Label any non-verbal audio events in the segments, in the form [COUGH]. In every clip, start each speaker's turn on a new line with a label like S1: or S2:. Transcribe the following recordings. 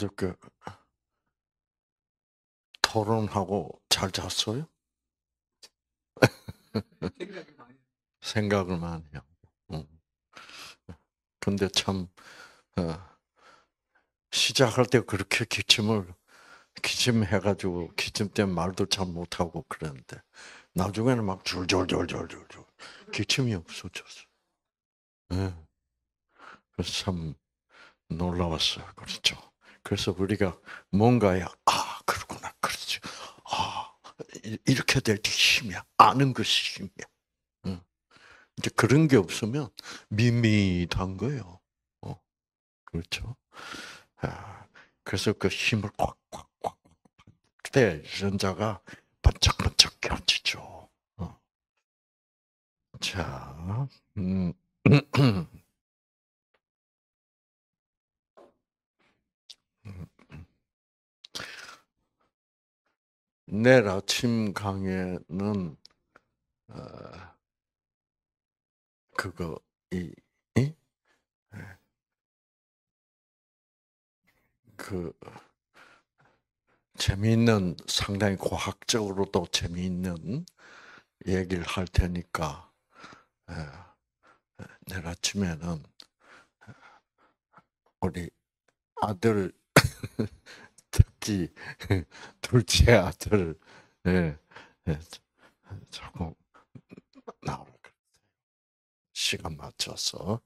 S1: 어저께 토론하고 잘 잤어요?
S2: 많이
S1: 생각을 많이 하고. 응. 근데 참 어, 시작할 때 그렇게 기침을 기침해가지고 기침 때문에 말도 잘 못하고 그랬는데 나중에는 막 줄줄줄줄줄줄 기침이 없어졌어. 예. 그래서 참 놀라웠어요. 그렇죠. 그래서 우리가 뭔가에 아 그렇구나 그렇죠. 아 이- 이렇게 될 때 힘이야. 아는 것이 힘이야. 응. 이제 그런 게 없으면 밋밋한 거예요. 어. 그렇죠. 아, 그래서 그 힘을 꽉꽉꽉 때 유전자가 번쩍번쩍 켜지죠. 어. 자, 음. [CLEARS THROAT] 내일 아침 강의는 어, 그거 이, 이? 예. 그 재미있는 상당히 과학적으로도 재미있는 얘기를 할 테니까 예, 예, 내일 아침에는 우리 아들 특히 [LAUGHS] 둘째 아들 예, 예, 자꾸 나오라. 시간 맞춰서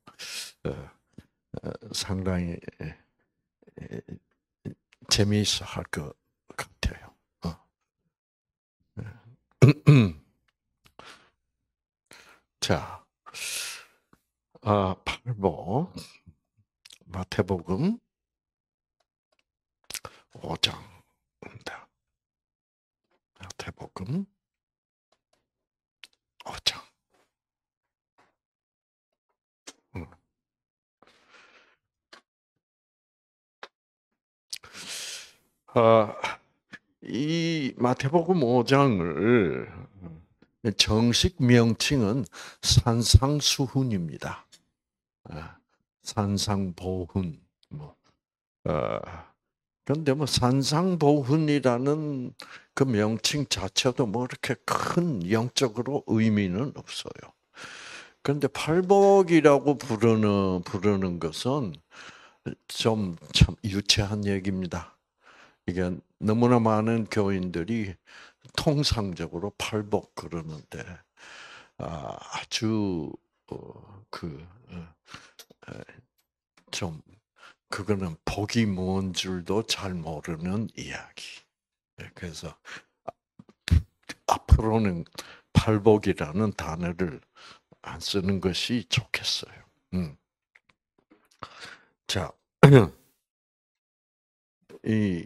S1: 어, 어, 상당히 예, 예, 재미있어 할 것 같아요. 어. 예. [CLEARS THROAT] 자, 아, 팔복 마태복음 5장입니다. 마태복음 5장. 음. 아, 이 마태복음 5장을 정식 명칭은 산상수훈입니다. 아, 산상보훈. 뭐, 어, 그런데 뭐 산상보훈이라는 그 명칭 자체도 뭐 이렇게 큰 영적으로 의미는 없어요. 그런데 팔복이라고 부르는 부르는 것은 좀 참 유치한 얘기입니다. 이게 너무나 많은 교인들이 통상적으로 팔복 그러는데 아, 아주 어, 그좀 그거는 복이 뭔 줄도 잘 모르는 이야기. 네, 그래서 앞으로는 팔복이라는 단어를 안 쓰는 것이 좋겠어요. 음. 자, [CLEARS THROAT] 이,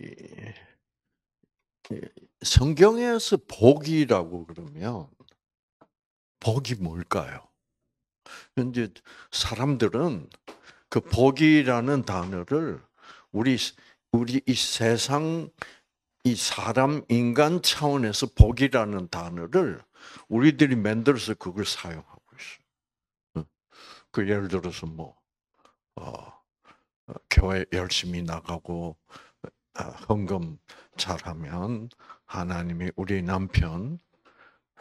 S1: 이 성경에서 복이라고 그러면 복이 뭘까요? 이제 사람들은 그 복이라는 단어를 우리 우리 이 세상 이 사람 인간 차원에서 복이라는 단어를 우리들이 만들어서 그걸 사용하고 있어요. 그 예를 들어서 뭐 어, 어, 교회 열심히 나가고 어, 헌금 잘하면 하나님이 우리 남편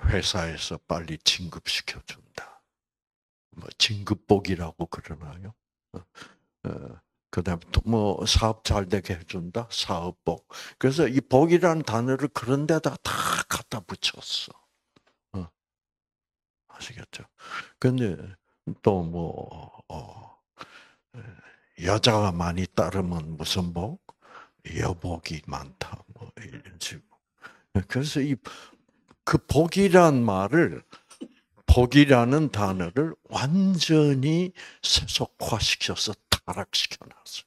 S1: 회사에서 빨리 진급시켜 준다. 뭐 진급복이라고 그러나요? 어, 그다음 또뭐 사업 잘 되게 해준다 사업복. 그래서 이 복이라는 단어를 그런 데다 다 갖다 붙였어. 어. 아시겠죠? 근데 또뭐 어, 여자가 많이 따르면 무슨 복? 여복이 많다. 뭐 이런 식으로. 그래서 이 그 복이란 말을 복이라는 단어를 완전히 세속화시켜서 타락시켜 놨어요.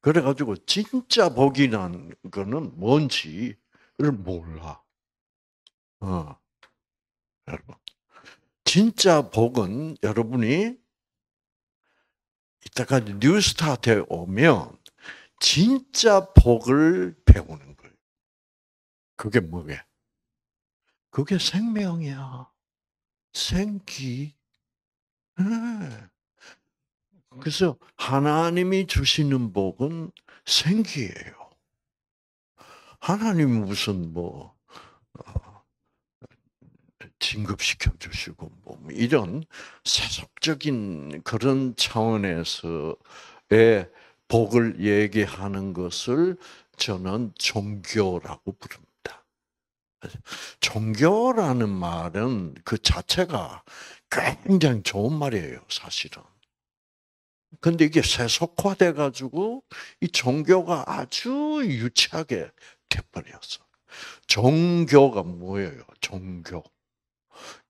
S1: 그래가지고 진짜 복이라는 거는 뭔지를 몰라. 어. 여러분. 진짜 복은 여러분이 이때까지 뉴스타트에 오면 진짜 복을 배우는 거예요. 그게 뭐게? 그게 생명이야. 생기. 네. 그래서 하나님이 주시는 복은 생기예요. 하나님 무슨 뭐 어, 진급시켜 주시고 뭐 이런 세속적인 그런 차원에서의 복을 얘기하는 것을 저는 종교라고 부릅니다. 종교라는 말은 그 자체가 굉장히 좋은 말이에요, 사실은. 근데 이게 세속화돼 가지고 이 종교가 아주 유치하게 돼버렸어. 종교가 뭐예요? 종교.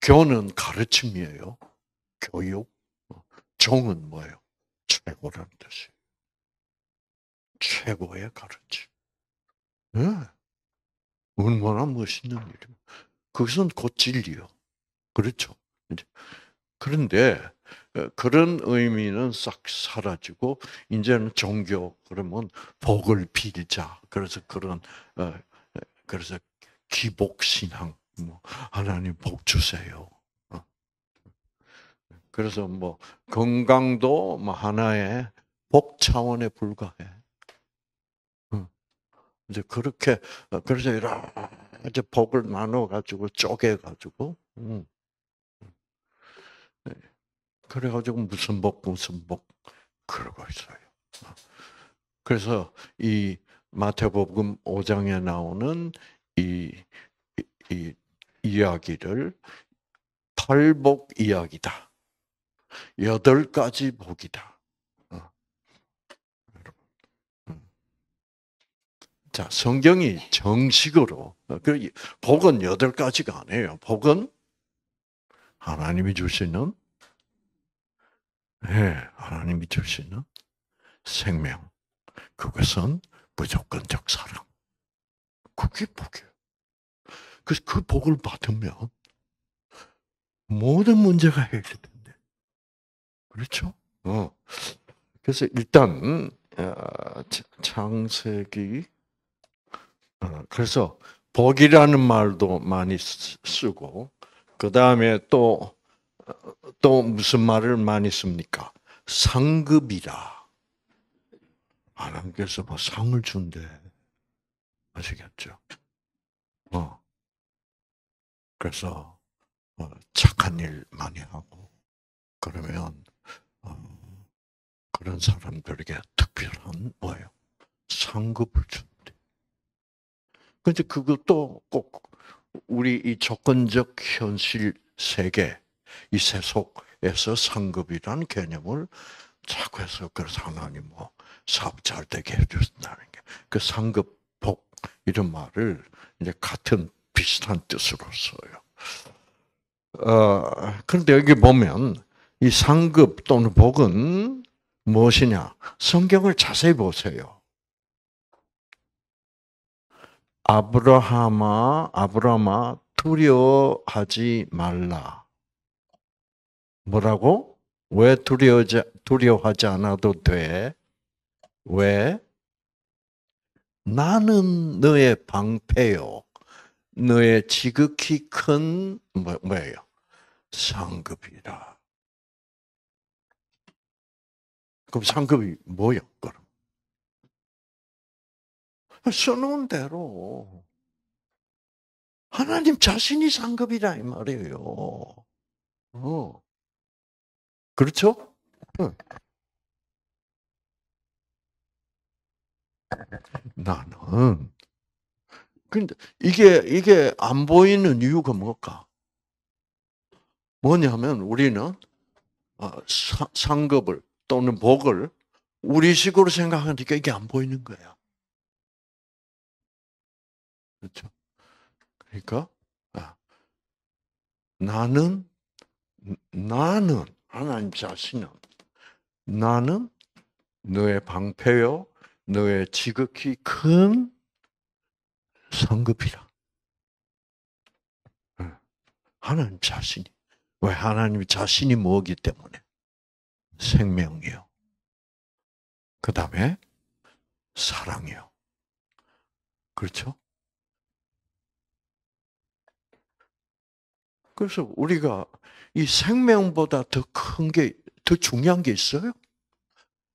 S1: 교는 가르침이에요. 교육. 종은 뭐예요? 최고라는 뜻이에요. 최고의 가르침. 네. 얼마나 멋있는 일이에요. 그것은 곧 진리요. 그렇죠. 그런데 어, 그런 의미는 싹 사라지고 이제는 종교 그러면 복을 빌자. 그래서 그런 어, 그래서 기복 신앙 뭐 하나님 복 주세요. 어. 그래서 뭐 건강도 뭐 하나의 복 차원에 불과해. 이제 그렇게 그래서 이렇게 이제 복을 나눠 가지고 쪼개 가지고 음. 네. 그래 가지고 무슨 복 무슨 복 그러고 있어요. 어. 그래서 이 마태복음 5장에 나오는 이, 이, 이 이야기를 팔복 이야기다. 여덟 가지 복이다. 자, 성경이 정식으로 그 복은 여덟 가지가 아니에요. 복은 하나님이 주시는 네, 하나님이 주시는 생명. 그것은 무조건적 사랑. 그게 복이에요. 그래서 그 복을 받으면 모든 문제가 해결된대. 그렇죠? 어. 그래서 일단 어, 창세기 어, 그래서 복이라는 말도 많이 쓰고 그 다음에 또 또 무슨 말을 많이 씁니까? 상급이라. 하나님께서 뭐 상을 준대. 아시겠죠? 어. 그래서 어, 착한 일 많이 하고 그러면 어, 그런 사람들에게 특별한 뭐예요? 상급을 준. 근데 그것도 꼭 우리 이 조건적 현실 세계, 이 세속에서 상급이라는 개념을 자꾸 해서 그래서 하나님 뭐 사업 잘 되게 해주신다는 게 그 상급, 복 이런 말을 이제 같은 비슷한 뜻으로 써요. 어, 그런데 여기 보면 이 상급 또는 복은 무엇이냐? 성경을 자세히 보세요. 아브라함아, 아브라함아, 두려워하지 말라. 뭐라고? 왜 두려워하지, 두려워하지 않아도 돼? 왜? 나는 너의 방패요. 너의 지극히 큰, 뭐, 뭐예요? 상급이라. 그럼 상급이 뭐요, 그럼? 써놓은 대로 하나님 자신이 상급이라 이 말이에요. 어. 그렇죠? 응. 나는 근데 이게 이게 안 보이는 이유가 뭘까? 뭐냐면 우리는 어, 상급을 또는 복을 우리식으로 생각하니까 이게 안 보이는 거야. 그렇죠? 그러니까 아, 나는 나는 하나님 자신은 나는 너의 방패요, 너의 지극히 큰 성급이라. 하나님 자신이 왜 하나님 자신이 뭐기 때문에 생명이요. 그 다음에 사랑이요. 그렇죠? 그래서 우리가 이 생명보다 더 큰 게, 더 중요한 게 있어요?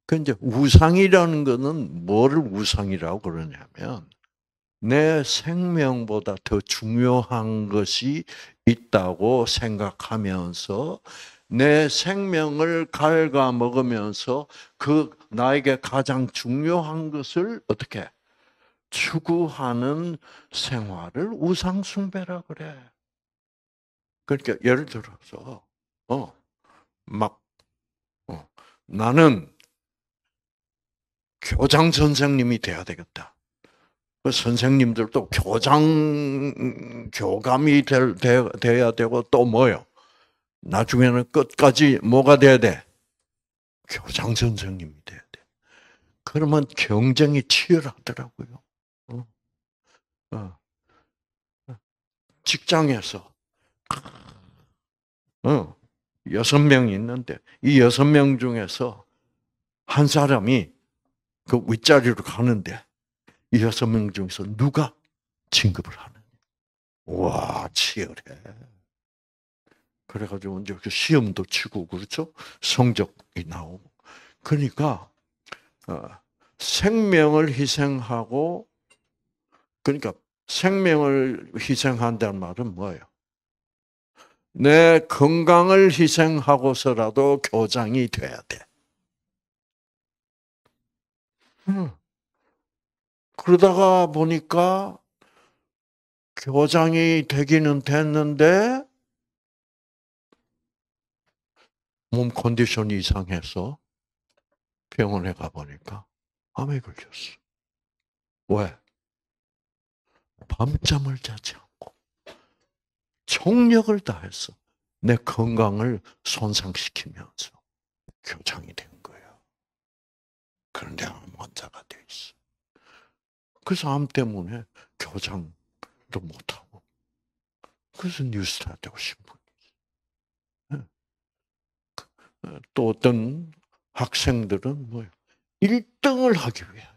S1: 그 이제 우상이라는 거는 뭐를 우상이라고 그러냐면 내 생명보다 더 중요한 것이 있다고 생각하면서 내 생명을 갉아 먹으면서 그 나에게 가장 중요한 것을 어떻게 추구하는 생활을 우상숭배라 그래. 그러니까 예를 들어서 어 막 어, 나는 교장 선생님이 돼야 되겠다. 그 선생님들도 교장 교감이 될, 되, 돼야 되고 또 뭐요? 나중에는 끝까지 뭐가 돼야 돼? 교장 선생님이 돼야 돼. 그러면 경쟁이 치열하더라고요. 어. 어. 직장에서 어. 여섯 명이 있는데 이 여섯 명 중에서 한 사람이 그 윗자리로 가는데 이 여섯 명 중에서 누가 진급을 하느냐. 와 치열해. 그래가지고 이제 그 시험도 치고 그렇죠. 성적이 나오고. 그러니까 어, 생명을 희생하고 그러니까 생명을 희생한다는 말은 뭐예요? 내 건강을 희생하고서라도 교장이 돼야 돼. 음. 그러다가 보니까 교장이 되기는 됐는데 몸 컨디션이 이상해서 병원에 가보니까 암에 걸렸어. 왜? 밤잠을 않고 총력을 다해서 내 건강을 손상시키면서 교장이 된 거예요. 그런데 암 환자가 돼 있어. 그래서 암 때문에 교장도 못하고 그래서 오신 분이지. 예. 또 어떤 학생들은 뭐요? 1등을 하기 위해.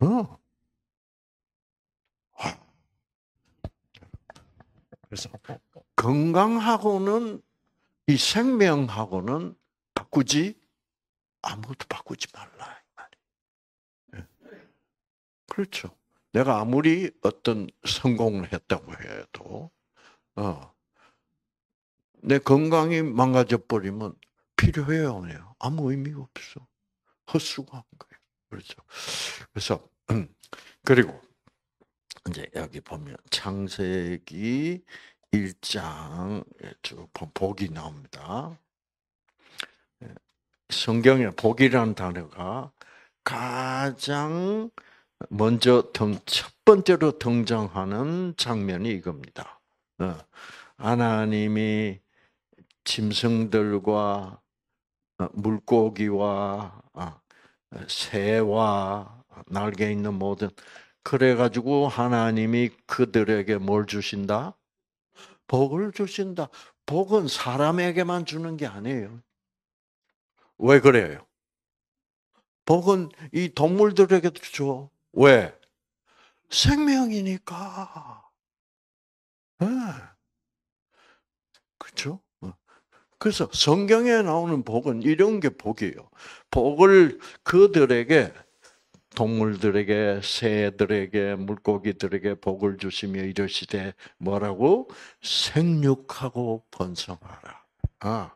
S1: 어. 그래서 건강하고는 이 생명하고는 바꾸지 아무것도 바꾸지 말라. 그렇죠. 내가 아무리 어떤 성공을 했다고 해도, 어, 내 건강이 망가져 버리면 필요해요, 없네요? 아무 의미가 없어. 헛수고한 거예요. 그렇죠. 그래서, 음, 그리고, 이제 여기 보면 창세기 1장에 쭉 복이 나옵니다. 예, 성경에 복이라는 단어가 가장 먼저 등, 첫 번째로 등장하는 장면이 이겁니다. 어, 하나님이 짐승들과 어, 물고기와 아, 새와 날개 있는 모든 그래가지고 하나님이 그들에게 뭘 주신다? 복을 주신다. 복은 사람에게만 주는 게 아니에요. 왜 그래요? 복은 이 동물들에게도 줘. 왜? 생명이니까. 네. 그렇죠? 그래서 성경에 나오는 복은 이런 게 복이에요. 복을 그들에게 동물들에게 새들에게 물고기들에게 복을 주시며 이러시되 뭐라고 생육하고 번성하라. 아,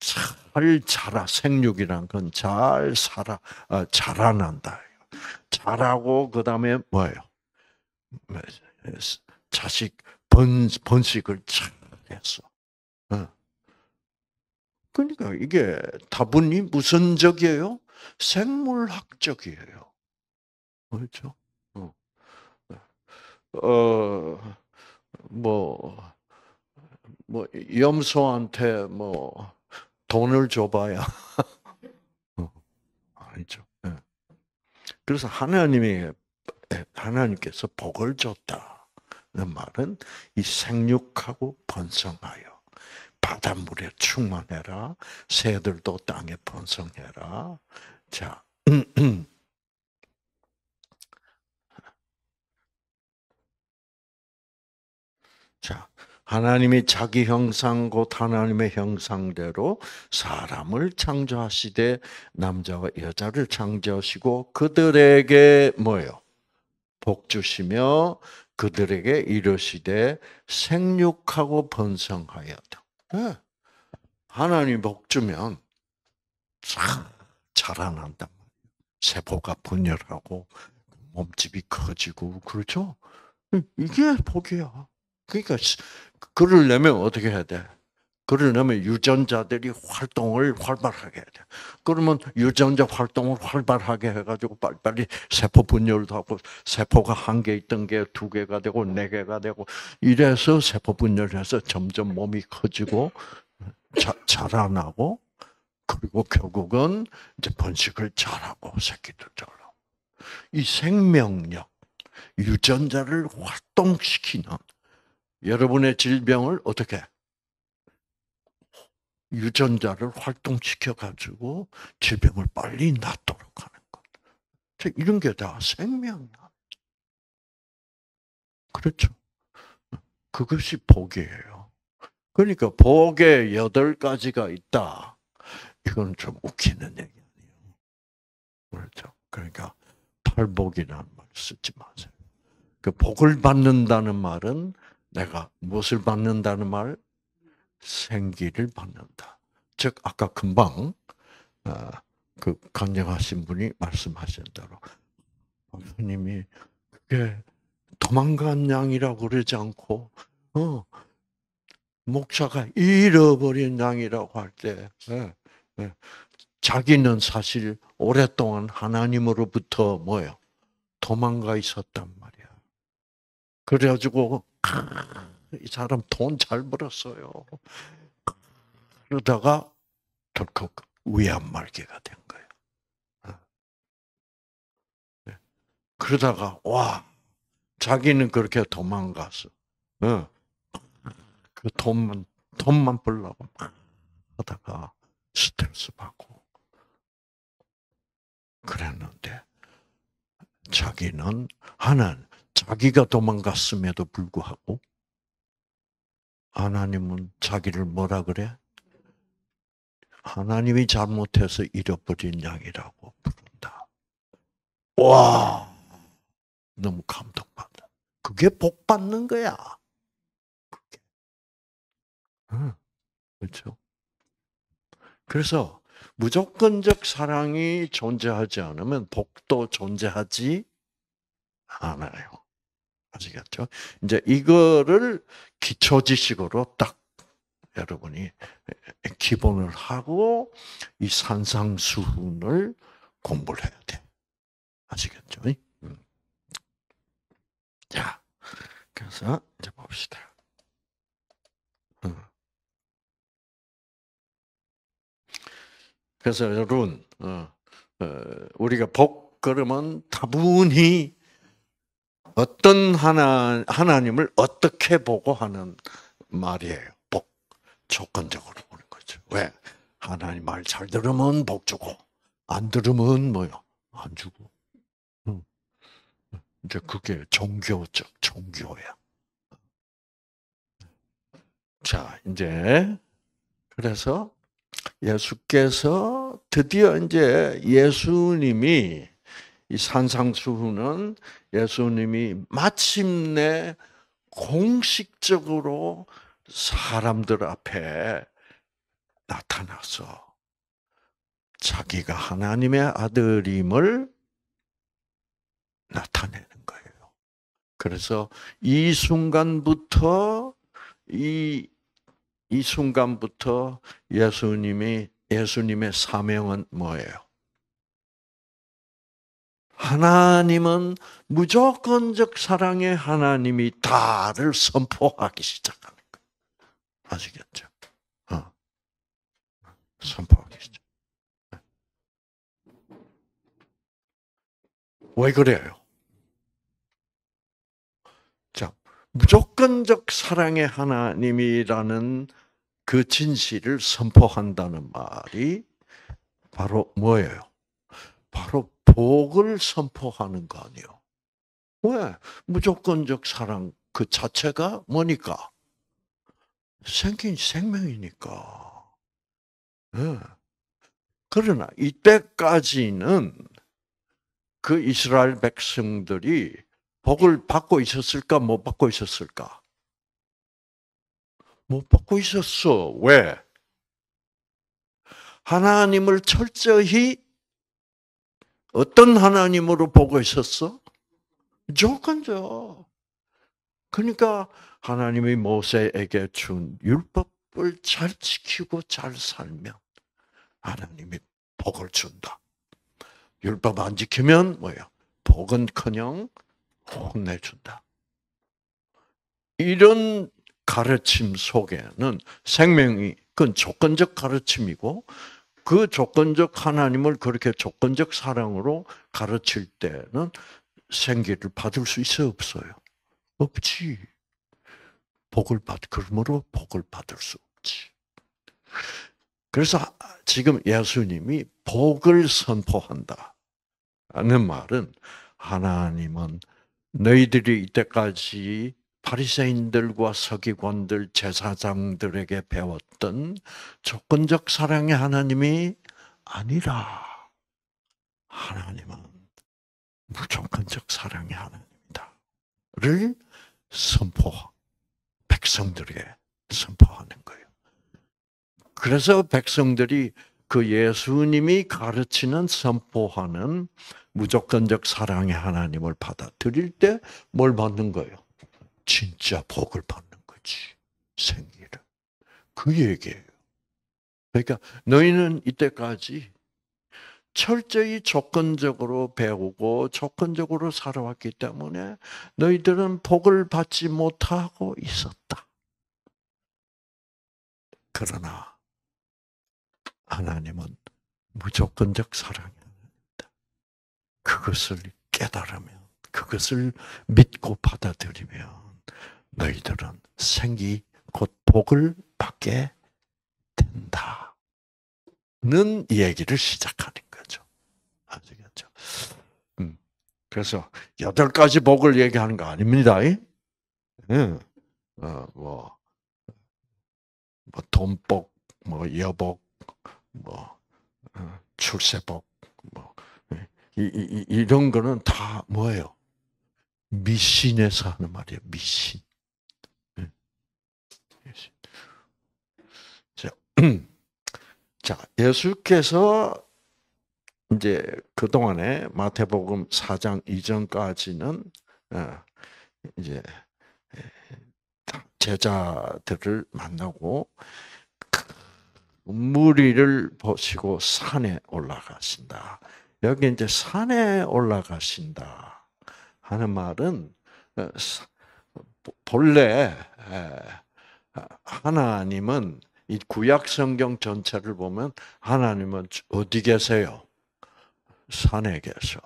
S1: 잘 자라 생육이란 건 잘 살아 아, 자라난다. 잘하고 그 다음에 뭐예요? 자식 번 번식을 잘했어. 어. 그러니까 이게 다분히 무슨 적이에요? 생물학적이에요. 그렇죠? 어, 어 뭐, 뭐, 염소한테 뭐, 돈을 줘봐야. [LAUGHS] 어, 아니죠. 그래서 하나님이 하나님께서 복을 줬다 는 말은 이 생육하고 번성하여 바닷물에 충만해라 새들도 땅에 번성해라. 자. [CLEARS THROAT] 자, 하나님이 자기 형상 곧 하나님의 형상대로 사람을 창조하시되 남자와 여자를 창조하시고 그들에게 뭐요? 복 주시며 그들에게 이르시되 생육하고 번성하여다. 네. 하나님 복 주면 참 자라난단 말이에요. 세포가 분열하고 몸집이 커지고 그렇죠. 이게 복이야. 그러니까 글을 내면 어떻게 해야 돼? 내면 유전자들이 활동을 활발하게 해야 돼. 그러면 유전자 활동을 활발하게 해가지고 빨리빨리 세포 분열도 하고 세포가 한 개 있던 게 두 개가 되고 네 개가 되고 이래서 세포 분열해서 점점 몸이 커지고 자, 자라나고 그리고 결국은 이제 번식을 잘하고 새끼들 잘하고 이 생명력 유전자를 활동시키는 여러분의 질병을 어떻게 유전자를 활동시켜 가지고 질병을 빨리 낫도록 하는 것. 이런 게 다 생명이야. 그렇죠. 그것이 복이에요. 그러니까 복의 여덟 가지가 있다. 이건 좀 웃기는 얘기 아니에요. 그렇죠. 그러니까 팔복이라는 말 쓰지 마세요. 그 복을 받는다는 말은 내가 무엇을 받는다는 말? 생기를 받는다. 즉 아까 금방 어, 그 강령하신 분이 말씀하신 대로 선생님이 그게 도망간 양이라고 그러지 않고 어, 목사가 잃어버린 양이라고 할때 예, 예, 자기는 사실 오랫동안 하나님으로부터 뭐요 도망가 있었단 말이야. 그래가지고 이 사람 돈 잘 벌었어요. 그러다가 덜컥 위안 말기가 된 거예요. 어. 네. 그러다가 와 자기는 그렇게 도망가서 어. 그 돈만 돈만 벌려고 하다가 스트레스 받고 그랬는데 자기는 하나님 자기가 도망갔음에도 불구하고 하나님은 자기를 뭐라 그래? 하나님이 잘못해서 잃어버린 양이라고 부른다. 와, 너무 감동받아. 그게 복 받는 거야. 그게. 응, 그렇죠? 그래서 무조건적 사랑이 존재하지 않으면 복도 존재하지 않아요. 아시겠죠? 이제 이거를 기초 지식으로 딱 여러분이 기본을 하고 이 산상수훈을 공부를 해야 돼. 아시겠죠? 음. 자, 그래서 이제 봅시다. 음. 그래서 여러분, 어, 어, 우리가 복 그러면 다분히 어떤 하나, 하나님을 어떻게 보고 하는 말이에요. 복. 조건적으로 보는 거죠. 왜? 하나님 말 잘 들으면 복 주고, 안 들으면 뭐요? 안 주고. 이제 그게 종교적 종교야. 자, 이제, 그래서 예수께서 드디어 이제 예수님이 이 산상수훈은 예수님이 마침내 공식적으로 사람들 앞에 나타나서 자기가 하나님의 아들임을 나타내는 거예요. 그래서 이 순간부터 이, 이 순간부터 예수님이 예수님의 사명은 뭐예요? 하나님은 무조건적 사랑의 하나님이 다를 선포하기 시작하는 거예요. 아시겠죠? 어. 선포하기 시작. 왜 그래요? 자, 무조건적 사랑의 하나님이라는 그 진실을 선포한다는 말이 바로 뭐예요? 바로 복을 선포하는 거 아니에요. 왜? 무조건적 사랑 그 자체가 뭐니까? 생긴 생명이니까. 네. 그러나 이때까지는 그 이스라엘 백성들이 복을 받고 있었을까, 못 받고 있었을까? 못 받고 있었어. 왜? 하나님을 철저히 어떤 하나님으로 보고 있었어? 조건적. 그러니까 하나님이 모세에게 준 율법을 잘 지키고 잘 살면 하나님이 복을 준다. 율법 안 지키면 뭐야? 복은커녕 혼내준다. 이런 가르침 속에는 생명이 그건 조건적 가르침이고 그 조건적 하나님을 그렇게 조건적 사랑으로 가르칠 때는 생기를 받을 수 있어 없어요? 없지. 복을 받 그러므로 복을 받을 수 없지. 그래서 지금 예수님이 복을 선포한다. 는 말은 하나님은 너희들이 이때까지 바리새인들과 서기관들, 제사장들에게 배웠던 조건적 사랑의 하나님이 아니라 하나님은 무조건적 사랑의 하나님이다를 선포, 백성들에게 선포하는 거예요. 그래서 백성들이 그 예수님이 가르치는 선포하는 무조건적 사랑의 하나님을 받아들일 때 뭘 받는 거예요? 진짜 복을 받는 거지. 생기를. 그 얘기예요. 그러니까 너희는 이때까지 철저히 조건적으로 배우고 조건적으로 살아왔기 때문에 너희들은 복을 받지 못하고 있었다. 그러나 하나님은 무조건적 사랑입니다. 그것을 깨달으면, 그것을 믿고 받아들이면 너희들은 생기 곧 복을 받게 된다. 는 얘기를 시작하는 거죠. 아시겠죠? 음. 그래서 여덟 가지 복을 얘기하는 거 아닙니다. 음. 어, 뭐, 뭐 돈복, 뭐 여복, 뭐 어, 출세복, 뭐 이, 이, 이 런 거는 다 뭐예요? 미신에서 하는 말이에요. 미신. 자, [CLEARS THROAT] 자, 예수께서 이제 그 동안에 마태복음 4장 이전까지는 어, 이제 제자들을 만나고 무리를 보시고 산에 올라가신다. 여기 이제 산에 올라가신다 하는 말은 어, 본래 하나님은 이 구약 성경 전체를 보면 하나님은 어디 계세요? 산에 계셔.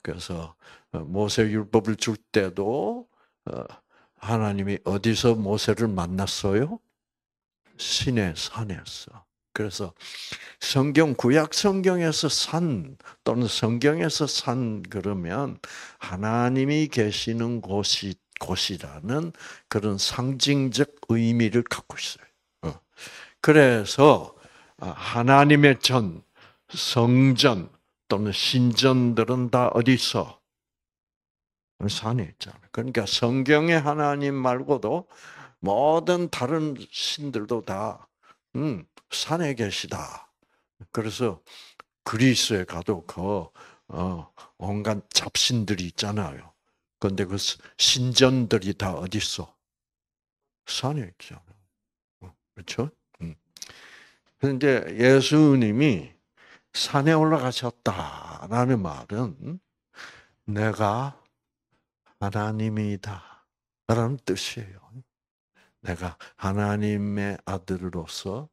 S1: 그래서 어, 모세 율법을 줄 때도 어, 하나님이 어디서 모세를 만났어요? 신의 산에서. 그래서 성경 구약 성경에서 산 또는 성경에서 산 그러면 하나님이 계시는 곳이 곳이라는 그런 상징적 의미를 갖고 있어요. 어. 그래서 아, 하나님의 전, 성전 또는 신전들은 다 어디 있어? 산에 있잖아. 그러니까 성경의 하나님 말고도 모든 다른 신들도 다 음, 산에 계시다. 그래서 그리스에 가도 그 어, 온갖 잡신들이 있잖아요. 그런데 그 신전들이 다 어디 있어? 산에 있잖아. 어, 그렇죠? 음. 그런데 예수님이 산에 올라가셨다라는 말은 내가 하나님이다. 라는 뜻이에요. 내가 하나님의 아들로서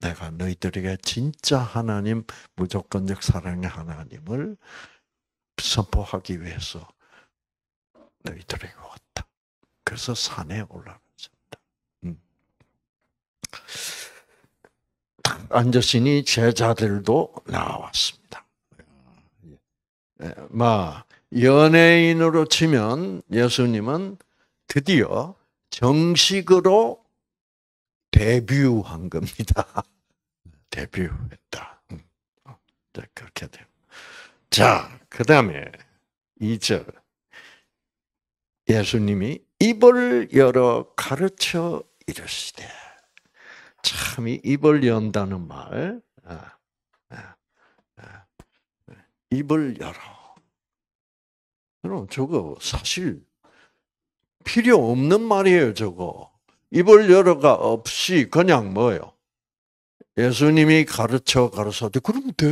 S1: 내가 너희들에게 진짜 하나님 무조건적 사랑의 하나님을 선포하기 위해서 너희들에게 왔다. 그래서 산에 올라갔습니다. 음. 앉으시니 제자들도 나왔습니다. 예, 마 연예인으로 치면 예수님은 드디어 정식으로 데뷔한 겁니다. [LAUGHS] 데뷔했다. 음. 어, 네, 그렇게 돼요. 자, 그 다음에 2절. 예수님이 입을 열어 가르쳐 이르시되. 참, 이 입을 연다는 말. 아, 아, 아, 입을 열어. 그럼 저거 사실 필요 없는 말이에요, 저거. 입을 열어가 없이 그냥 뭐요? 예수님이 가르쳐 가르쳐도 그러면 돼.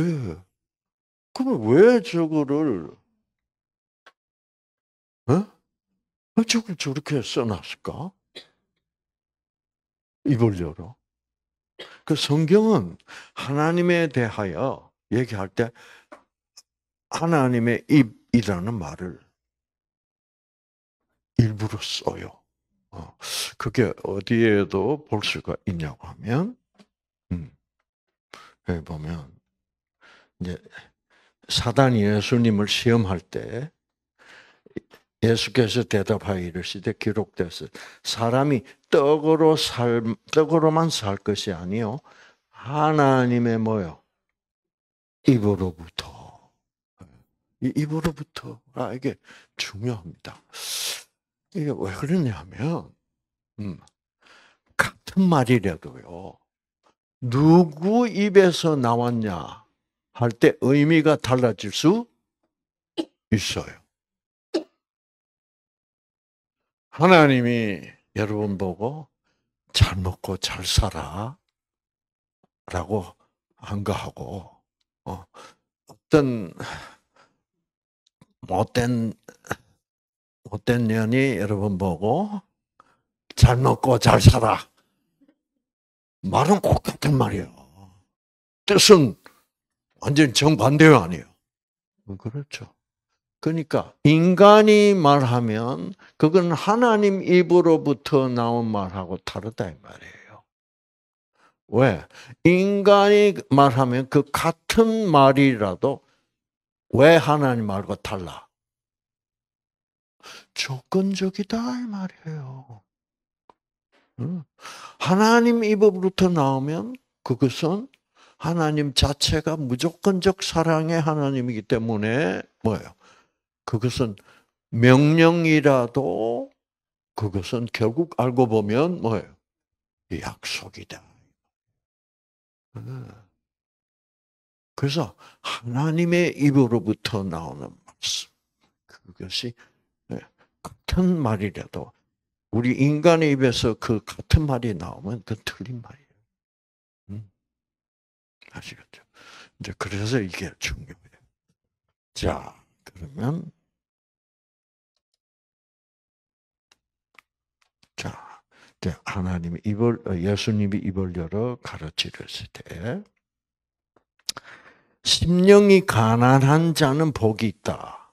S1: 그러면 왜 저거를 어? 왜 저걸 저렇게 써놨을까? 입을 열어. 그 성경은 하나님에 대하여 얘기할 때 하나님의 입이라는 말을 일부러 써요. 어, 그게 어디에도 볼 수가 있냐고 하면, 음, 여기 보면, 이제, 사단이 예수님을 시험할 때, 예수께서 대답하여 이르시되 기록됐어. 사람이 떡으로 살, 떡으로만 살 것이 아니요. 하나님의 뭐요? 입으로부터. 이 입으로부터. 아, 이게 중요합니다. 이게 왜 그러냐면, 음, 같은 말이라도요, 누구 입에서 나왔냐 할 때 의미가 달라질 수 있어요. 하나님이 여러분 보고 잘 먹고 잘 살아 라고 한 거하고, 어, 어떤 못된 못된 년이 여러분 보고 잘 먹고 잘 살아. 말은 꼭 같은 말이에요. 뜻은 완전 정반대가 아니에요. 그렇죠. 그러니까 인간이 말하면 그건 하나님 입으로부터 나온 말하고 다르다 이 말이에요. 왜? 인간이 말하면 그 같은 말이라도 왜 하나님 말과 달라? 조건적이다 이 말이에요. 하나님 입으로부터 나오면 그것은 하나님 자체가 무조건적 사랑의 하나님이기 때문에 뭐예요? 그것은 명령이라도 그것은 결국 알고 보면 뭐예요? 약속이다. 그래서 하나님의 입으로부터 나오는 말씀. 그것이 같은 말이라도 우리 인간의 입에서 그 같은 말이 나오면 그 틀린 말이에요. 음. 아시겠죠? 이제 그래서 이게 중요해요. 자, 그러면 자, 하나님이 입을 어, 예수님이 입을 열어 가르치셨을 때 심령이 가난한 자는 복이 있다.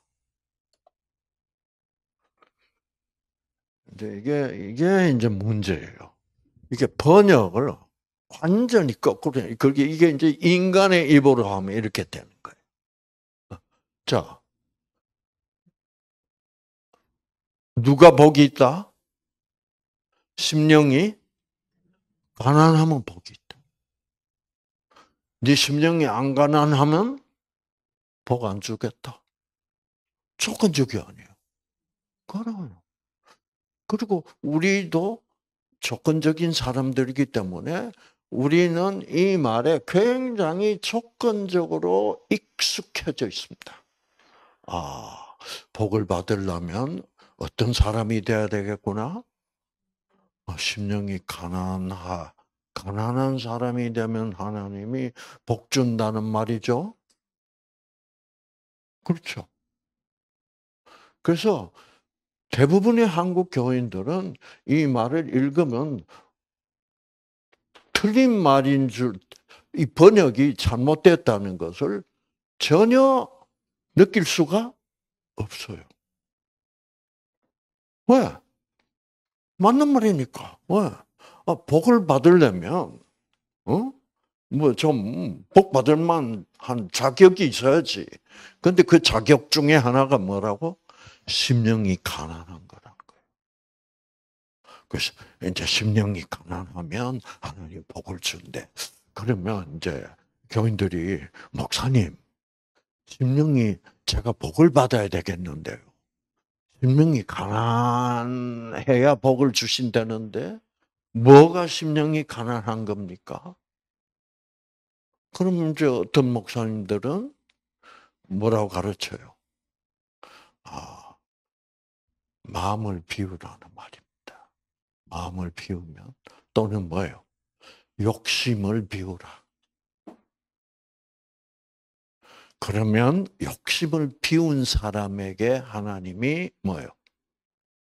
S1: 이제 이게 이게 이제 문제예요. 이게 번역을 완전히 거꾸로 그게 이게 이제 인간의 입으로 하면 이렇게 되는 거예요. 자, 누가 복이 있다? 심령이 가난하면 복이 있다. 네 심령이 안 가난하면 복 안 주겠다. 조건적이 아니에요. 그러요. 그리고 우리도 조건적인 사람들이기 때문에 우리는 이 말에 굉장히 조건적으로 익숙해져 있습니다. 아, 복을 받으려면 어떤 사람이 돼야 되겠구나? 아, 심령이 가난하, 가난한 사람이 되면 하나님이 복 준다는 말이죠. 그렇죠. 그래서 대부분의 한국 교인들은 이 말을 읽으면 틀린 말인 줄, 이 번역이 잘못됐다는 것을 전혀 느낄 수가 없어요. 왜? 맞는 말이니까. 왜? 아, 복을 받으려면, 어? 뭐 좀 복 받을 만한 자격이 있어야지. 근데 그 자격 중에 하나가 뭐라고? 심령이 가난한 거란 거예요. 그래서 이제 심령이 가난하면 하나님 복을 준대. 그러면 이제 교인들이 목사님 심령이 제가 복을 받아야 되겠는데요. 심령이 가난해야 복을 주신다는데 뭐가 심령이 가난한 겁니까? 그럼 이제 어떤 목사님들은 뭐라고 가르쳐요? 아, 마음을 비우라는 말입니다. 마음을 비우면 또는 뭐예요? 욕심을 비우라. 그러면 욕심을 비운 사람에게 하나님이 뭐예요?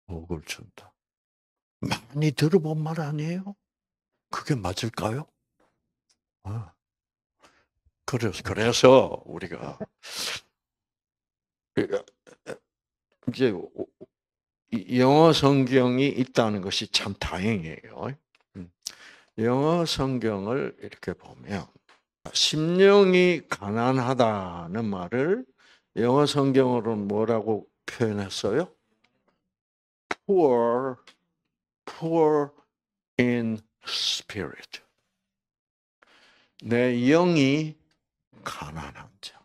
S1: 복을 준다. 많이 들어본 말 아니에요? 그게 맞을까요? 아. 그래서, 그래서 우리가 이제 영어 성경이 있다는 것이 참 다행이에요. 음. 영어 성경을 이렇게 보면 심령이 가난하다는 말을 영어 성경으로는 뭐라고 표현했어요? poor, poor in spirit. 내 영이 가난한 자.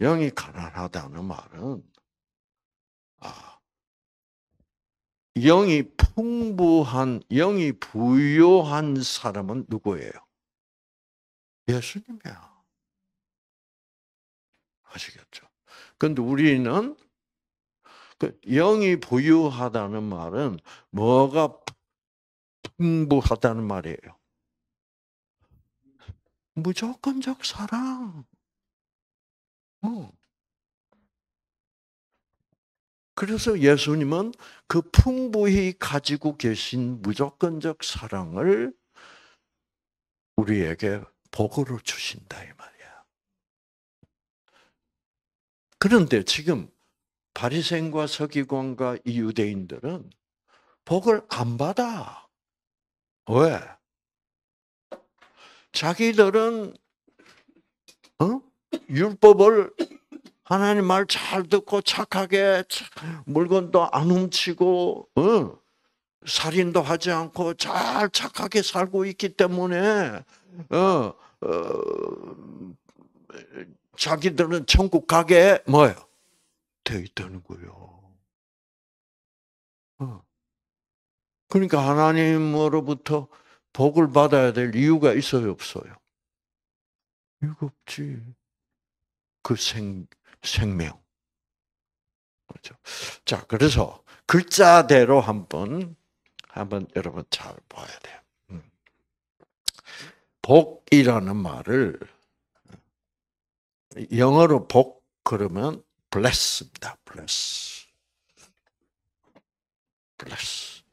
S1: 영이 가난하다는 말은 아, 영이 풍부한 영이 부유한 사람은 누구예요? 예수님이야. 아시겠죠? 근데 우리는 그 영이 부유하다는 말은 뭐가 풍부하다는 말이에요? 무조건적 사랑. 어. 그래서 예수님은 그 풍부히 가지고 계신 무조건적 사랑을 우리에게 복으로 주신다 이 말이야. 그런데 지금 바리새인과 서기관과 이 유대인들은 복을 안 받아. 왜? 자기들은 어? 율법을 하나님 말 잘 듣고 착하게 물건도 안 훔치고 어? 살인도 하지 않고 잘 착하게 살고 있기 때문에 어, 어, 자기들은 천국 가게 뭐예요? 돼 있다는 거예요. 어. 그러니까 하나님으로부터 복을 받아야 될 이유가 있어요, 없어요? 이유가 없지. 그 생, 생명. 그렇죠. 자, 그래서 글자대로 한번, 한번 여러분 잘 봐야 돼요. 음. 복이라는 말을 영어로 복 그러면 bless입니다. bless. bless.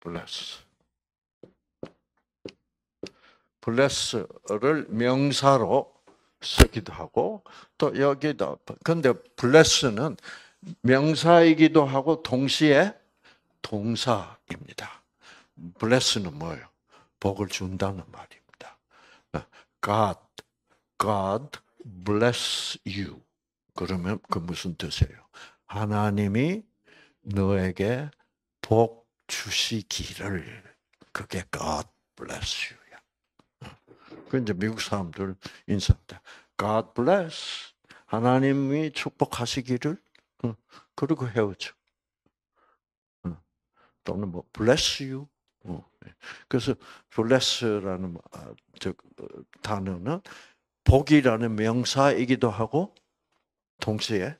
S1: bless. Bless를 명사로 쓰기도 하고 또 여기도 근데 bless는 명사이기도 하고 동시에 동사입니다. bless는 뭐예요? 복을 준다는 말입니다. God, God bless you. 그러면 그 무슨 뜻이에요? 하나님이 너에게 복 주시기를 그게 God bless you야. 그 이제 미국 사람들 인사다. God bless. 하나님이 축복하시기를 그러고 헤어져. 또는 뭐 bless you. 그래서 bless라는 아, 어, 단어는 복이라는 명사이기도 하고 동시에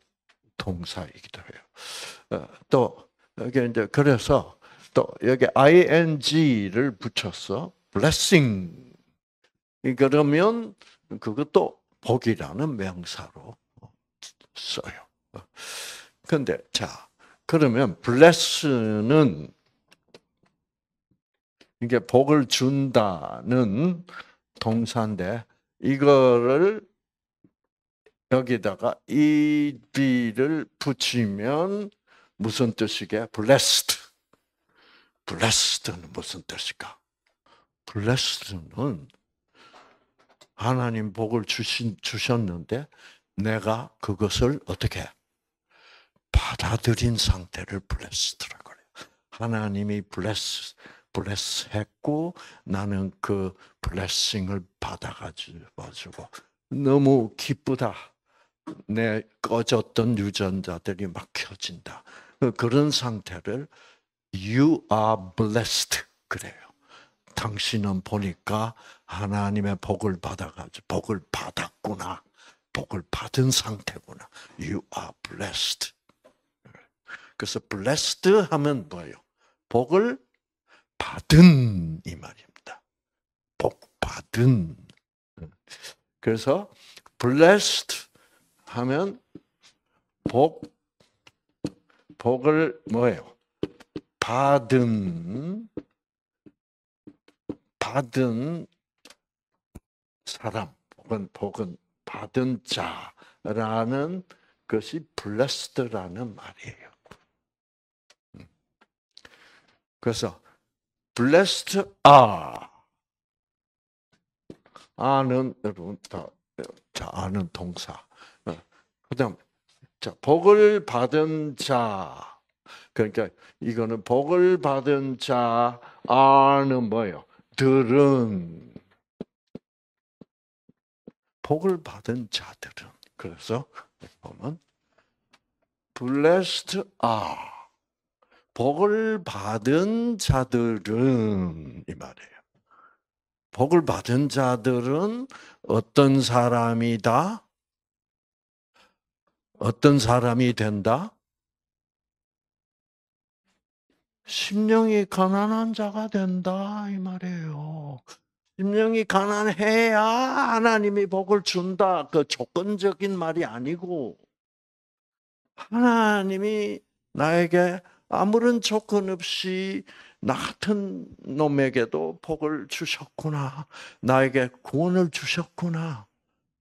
S1: 동사이기도 해요. 어, 또 여기 이제 그래서 또 여기 ing를 붙였어. blessing. 그러면 그것도 복이라는 명사로 써요. 근데 자, 그러면 bless는 이게 복을 준다는 동사인데 이거를 여기다가 ed를 붙이면 무슨 뜻이게? blessed. blessed는 무슨 뜻일까? blessed는 하나님 복을 주신, 주셨는데 내가 그것을 어떻게 받아들인 상태를 blessed라고 그래요. 하나님이 bless bless 했고 나는 그 blessing을 받아가지고 너무 기쁘다. 내 꺼졌던 유전자들이 막 켜진다. 그런 상태를 you are blessed 그래요. 당신은 보니까 하나님의 복을 받아가지고 복을 받았구나. 복을 받은 상태구나. You are blessed. 그래서 blessed 하면 뭐예요? 복을 받은 이 말입니다. 복 받은. 그래서 blessed 하면 복 복을 뭐예요? 받은 받은 사람 혹은 복은 받은 자라는 것이 blessed라는 말이에요. 음. 그래서 blessed are 아는 여러분 다 자, 아는 동사. 어. 그다음 자, 복을 받은 자. 그러니까 이거는 복을 받은 자 아는 뭐예요? 들은 복을 받은 자들은 그래서 보면 blessed are 복을 받은 자들은 이 말이에요. 복을 받은 자들은 어떤 사람이다? 어떤 사람이 된다? 심령이 가난한 자가 된다 이 말이에요. 심령이 가난해야 하나님이 복을 준다. 그 조건적인 말이 아니고 하나님이 나에게 아무런 조건 없이 나 같은 놈에게도 복을 주셨구나. 나에게 구원을 주셨구나.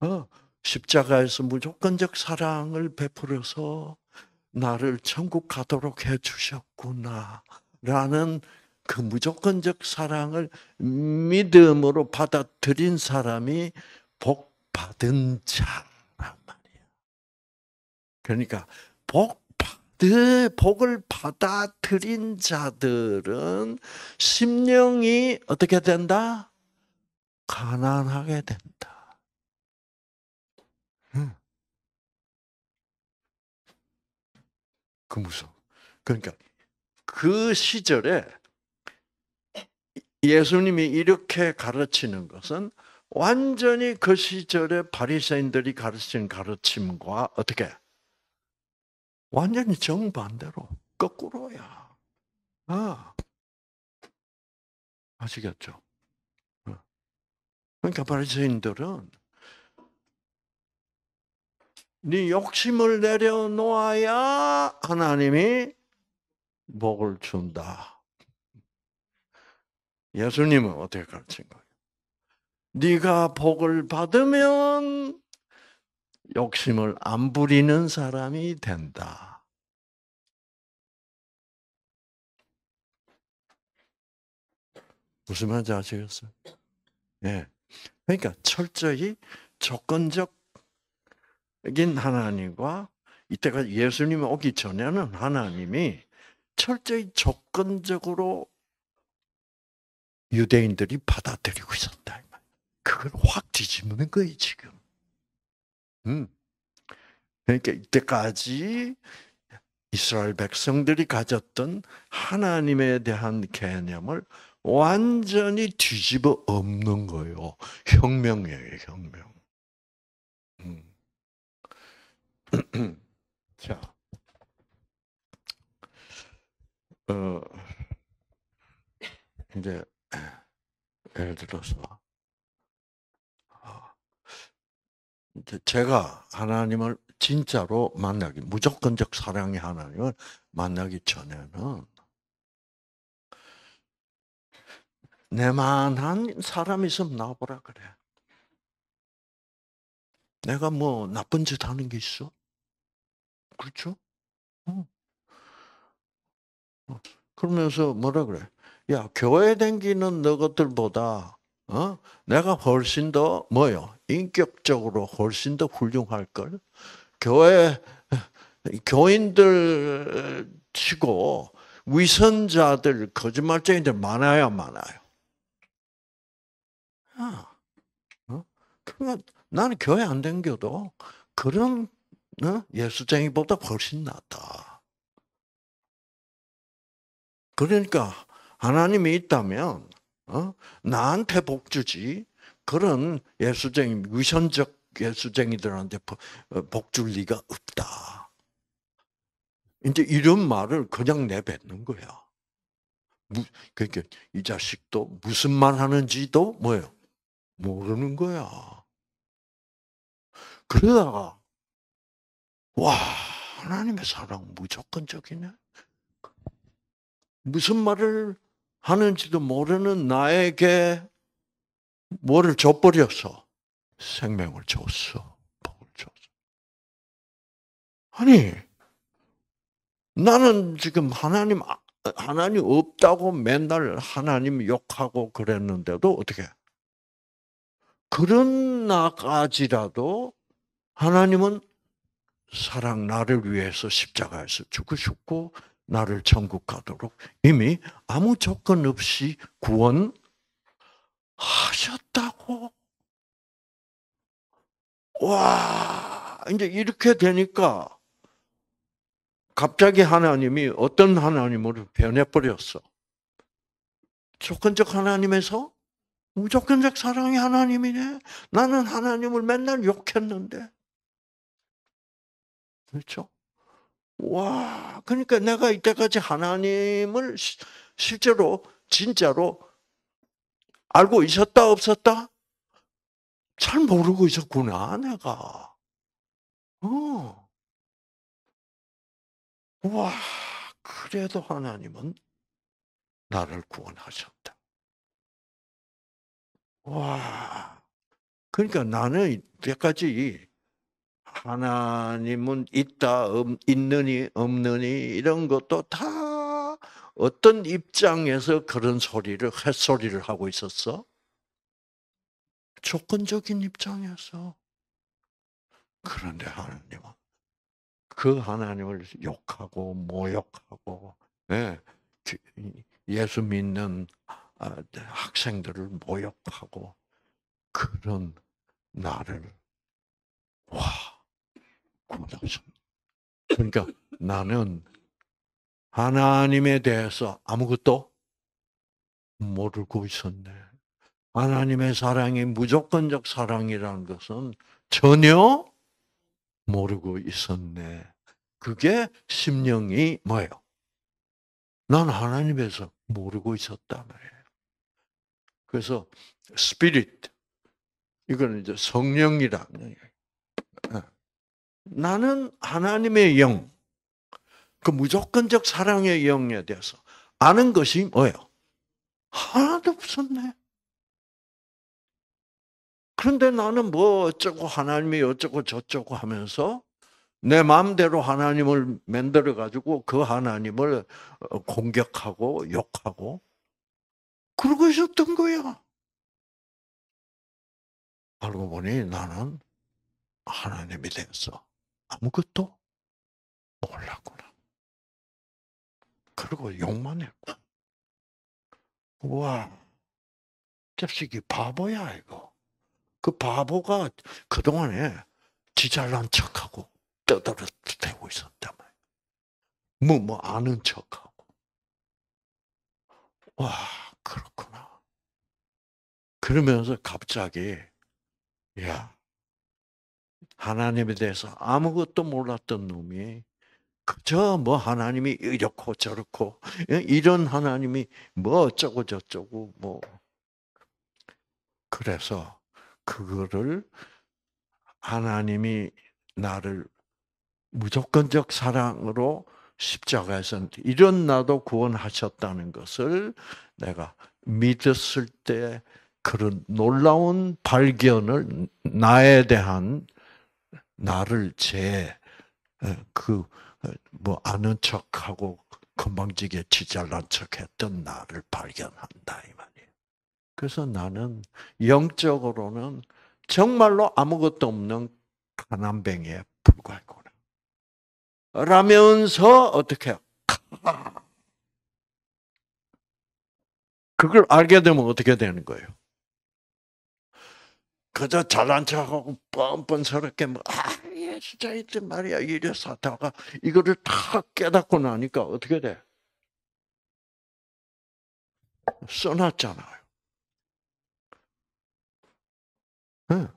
S1: 어, 십자가에서 무조건적 사랑을 베풀어서 나를 천국 가도록 해 주셨구나. 라는 그 무조건적 사랑을 믿음으로 받아들인 사람이 복 받은 자란 말이야. 그러니까 복 받, 복을 받아들인 자들은 심령이 어떻게 된다? 가난하게 된다. 그 무서워. 그러니까 그 시절에 예수님이 이렇게 가르치는 것은 완전히 그 시절에 바리새인들이 가르친 가르침과 어떻게 완전히 정반대로 거꾸로야. 아 아시겠죠? 어. 그러니까 바리새인들은 네 욕심을 내려놓아야 하나님이 복을 준다. 예수님은 어떻게 가르친 거예요? 네가 복을 받으면 욕심을 안 부리는 사람이 된다. 무슨 말인지 아시겠어요? 예. 그러니까 철저히 조건적 인 하나님과 이때가 예수님이 오기 전에는 하나님이 철저히 조건적으로 유대인들이 받아들이고 있었다. 그걸 확 뒤집는 거예요, 지금. 음. 그러니까 이때까지 이스라엘 백성들이 가졌던 하나님에 대한 개념을 완전히 뒤집어 엎는 거예요. 혁명이에요, 혁명. 음. [CLEARS THROAT] 자. 어, 이제 예를 들어서 어, 제가 하나님을 진짜로 만나기 무조건적 사랑의 하나님을 만나기 전에는 내만한 사람이 있으면 나와보라 그래. 내가 뭐 나쁜 짓 하는 게 있어? 그렇죠? 어. 어. 그러면서 뭐라 그래? 야, 교회 댕기는 너것들보다 어? 내가 훨씬 더 뭐요? 인격적으로 훨씬 더 훌륭할 걸. 교회 교인들 치고 위선자들 거짓말쟁이들 많아야 많아요. 아, 어? 그러니까 나는 교회 안 댕겨도 그런 어? 예수쟁이보다 훨씬 낫다. 그러니까 하나님이 있다면 어? 나한테 복 주지 그런 예수쟁이 위선적 예수쟁이들한테 어, 복줄 리가 없다. 이제 이런 말을 그냥 내뱉는 거야. 그러니까 이 자식도 무슨 말 하는지도 뭐예요? 모르는 거야. 그러다가 와 하나님의 사랑 무조건적이네. 무슨 말을 하는지도 모르는 나에게 뭐를 줘버렸어? 생명을 줬어. 복을 줬어. 아니, 나는 지금 하나님, 하나님 없다고 맨날 하나님 욕하고 그랬는데도 어떻게? 그런 나까지라도 하나님은 사랑 나를 위해서 십자가에서 죽으셨고 나를 천국 가도록 이미 아무 조건 없이 구원하셨다고. 와, 이제 이렇게 되니까 갑자기 하나님이 어떤 하나님으로 변해버렸어. 조건적 하나님에서 무조건적 사랑의 하나님이네. 나는 하나님을 맨날 욕했는데. 그렇죠? 와, 그러니까 내가 이때까지 하나님을 시, 실제로 진짜로 알고 있었다 없었다? 잘 모르고 있었구나 내가. 어. 와, 그래도 하나님은 나를 구원하셨다. 와, 그러니까 나는 이때까지 하나님은 있다, 있느니, 없느니, 이런 것도 다 어떤 입장에서 그런 소리를, 햇소리를 하고 있었어? 조건적인 입장에서. 그런데 하나님은 그 하나님을 욕하고 모욕하고, 예, 예수 믿는 아, 학생들을 모욕하고, 그런 나를, 와, 그러니까 나는 하나님에 대해서 아무것도 모르고 있었네. 하나님의 사랑이 무조건적 사랑이라는 것은 전혀 모르고 있었네. 그게 심령이 뭐예요? 난 하나님에서 모르고 있었다 말이에요. 그래서 스피릿 이거는 이제 성령이라는. 나는 하나님의 영, 그 무조건적 사랑의 영에 대해서 아는 것이 뭐예요? 하나도 없었네. 그런데 나는 뭐 어쩌고 하나님이 어쩌고 저쩌고 하면서 내 마음대로 하나님을 만들어 가지고 그 하나님을 어, 공격하고 욕하고 그러고 있었던 거야. 알고 보니 나는 하나님이 대해서 아무것도 몰랐구나. 그리고 욕만 했고. 와, 자식이 바보야, 이거. 그 바보가 그동안에 지 잘난 척하고 떠들어 대고 있었단 말이야. 뭐, 뭐, 아는 척하고. 와, 그렇구나. 그러면서 갑자기, 야, 하나님에 대해서 아무것도 몰랐던 놈이 그저 뭐 하나님이 이렇고 저렇고 예, 이런 하나님이 뭐 어쩌고 저쩌고 뭐. 그래서 그거를 하나님이 나를 무조건적 사랑으로 십자가에서 이런 나도 구원하셨다는 것을 내가 믿었을 때 그런 놀라운 발견을 나에 대한 나를 제 그 뭐 아는 척하고 건방지게 지잘난 척 했던 나를 발견한다 이 말이에요. 그래서 나는 영적으로는 정말로 아무것도 없는 가난뱅이에 불과했구나. 라면서 어떻게 [LAUGHS] 그걸 알게 되면 어떻게 되는 거예요? 그저 잘난 척하고 뻔뻔스럽게 뭐, 아, 예, 진짜 이때 말이야. 이래서 하다가 이거를 다 깨닫고 나니까 어떻게 돼? 써놨잖아요. 네.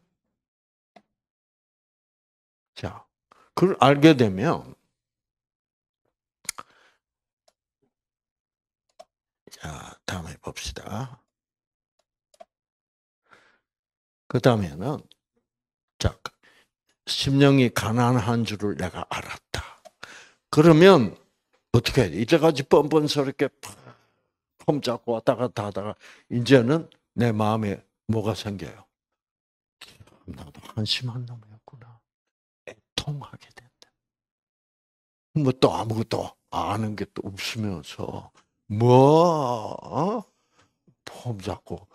S1: 자, 그걸 알게 되면, 자, 다음에 봅시다. 그 다음에는, 자, 심령이 가난한 줄을 내가 알았다. 그러면, 어떻게 해? 이때까지 뻔뻔스럽게 폼 잡고 왔다 갔다 하다가, 이제는 내 마음에 뭐가 생겨요? 나도 한심한 놈이었구나. 애통하게 된다. 뭐 또 아무것도 아는 게 또 없으면서, 뭐, 어? 폼 잡고,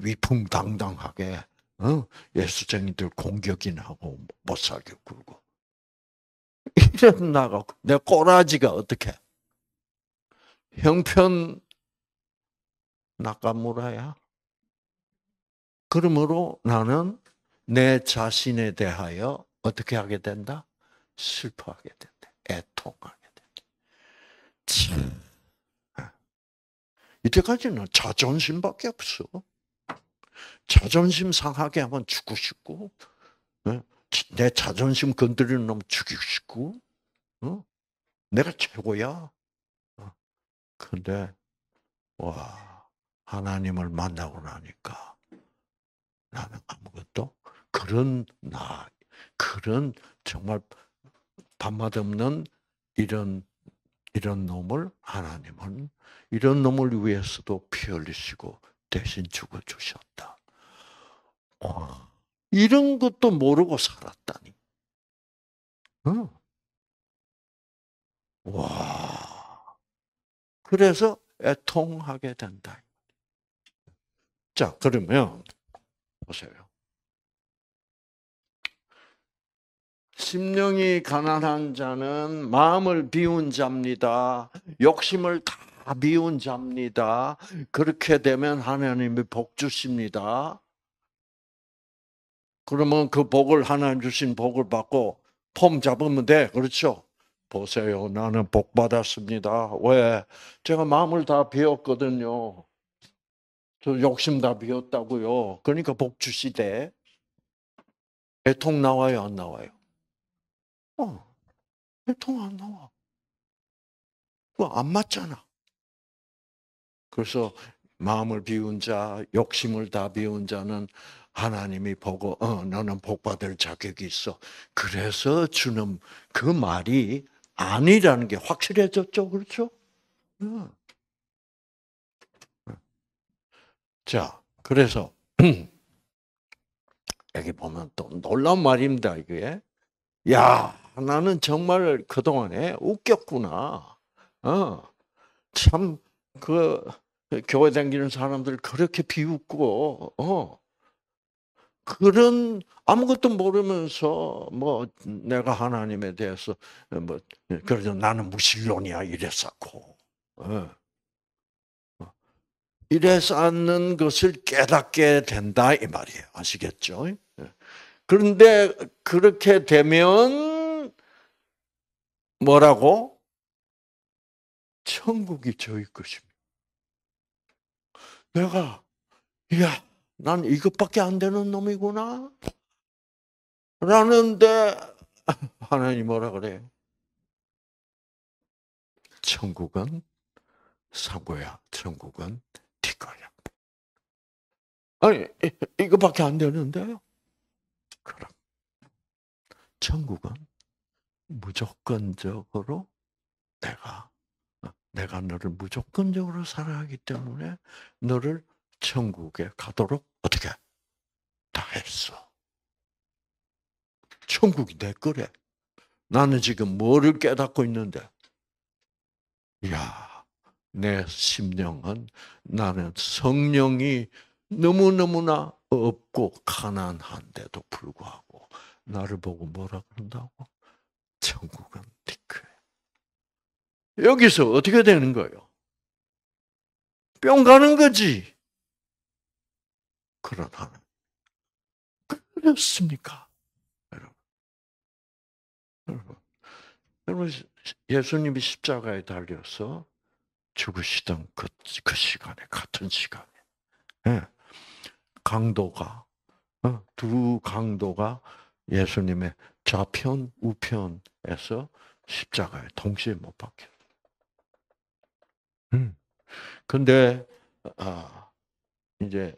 S1: 위풍당당하게 어? 예수쟁이들 공격이나 하고 못 살게 굴고 이런 나가 내 꼬라지가 어떻게 형편 나까무라야 그러므로 나는 내 자신에 대하여 어떻게 하게 된다? 슬퍼하게 된다. 애통하게 된다. 참. 이때까지는 자존심밖에 없어. 자존심 상하게 하면 죽고 싶고, 어? 내 자존심 건드리는 놈 죽이고 싶고, 어? 내가 최고야. 어. 근데, 와, 하나님을 만나고 나니까 나는 아무것도 그런 나, 그런 정말 밤맛 없는 이런, 이런 놈을 하나님은 이런 놈을 위해서도 피 흘리시고 대신 죽어 주셨다. 와, 이런 것도 모르고 살았다니. 어. 와. 그래서 애통하게 된다. 자, 그러면 보세요. 심령이 가난한 자는 마음을 비운 자입니다. 욕심을 다 비운 자입니다. 그렇게 되면 하나님이 복 주십니다. 그러면 그 복을 하나님 주신 복을 받고 폼 잡으면 돼. 그렇죠? 보세요. 나는 복 받았습니다. 왜? 제가 마음을 다 비웠거든요. 저 욕심 다 비웠다고요. 그러니까 복 주시대. 애통 나와요, 안 나와요? 어, 애통 안 나와. 그거 안 맞잖아. 그래서 마음을 비운 자, 욕심을 다 비운 자는 하나님이 보고 어 너는 복 받을 자격이 있어. 그래서 주는 그 말이 아니라는 게 확실해졌죠, 그렇죠? 어. 자, 그래서 [CLEARS THROAT] 여기 보면 또 놀라운 말입니다, 이게. 야, 나는 정말 그 동안에 웃겼구나. 어, 참, 그, 교회 다니는 사람들 그렇게 비웃고, 어, 그런 아무것도 모르면서 뭐 내가 하나님에 대해서 뭐 그래서 나는 무신론이야 이랬었고 어. 어. 이래서 않는 것을 깨닫게 된다 이 말이에요 아시겠죠? 예. 그런데 그렇게 되면 뭐라고 천국이 저희 것입니다. 내가 야 난 이것밖에 안 되는 놈이구나. 라는데 [LAUGHS] 하나님 뭐라 그래요? 천국은 사고야. 천국은 뒷거야. 아니 이거밖에 안 되는데요. 그럼 천국은 무조건적으로 내가 내가 너를 무조건적으로 사랑하기 때문에 너를 천국에 가도록 어떻게 다 했어. 천국이 내 거래. 나는 지금 뭐를 깨닫고 있는데? 야, 내 심령은 나는 성령이 너무너무나 없고 가난한데도 불구하고 나를 보고 뭐라 그런다고? 천국은 니크에. 여기서 어떻게 되는 거예요? 뿅 가는 거지. 그러나 그렇습니까? 여러분. 여러분, 예수님이 십자가에 달려서 죽으시던 그, 그 시간에, 같은 시간에, 예. 강도가, 어, 두 강도가 예수님의 좌편, 우편에서 십자가에 동시에 못 박혀. 음. 근데, 아, 이제,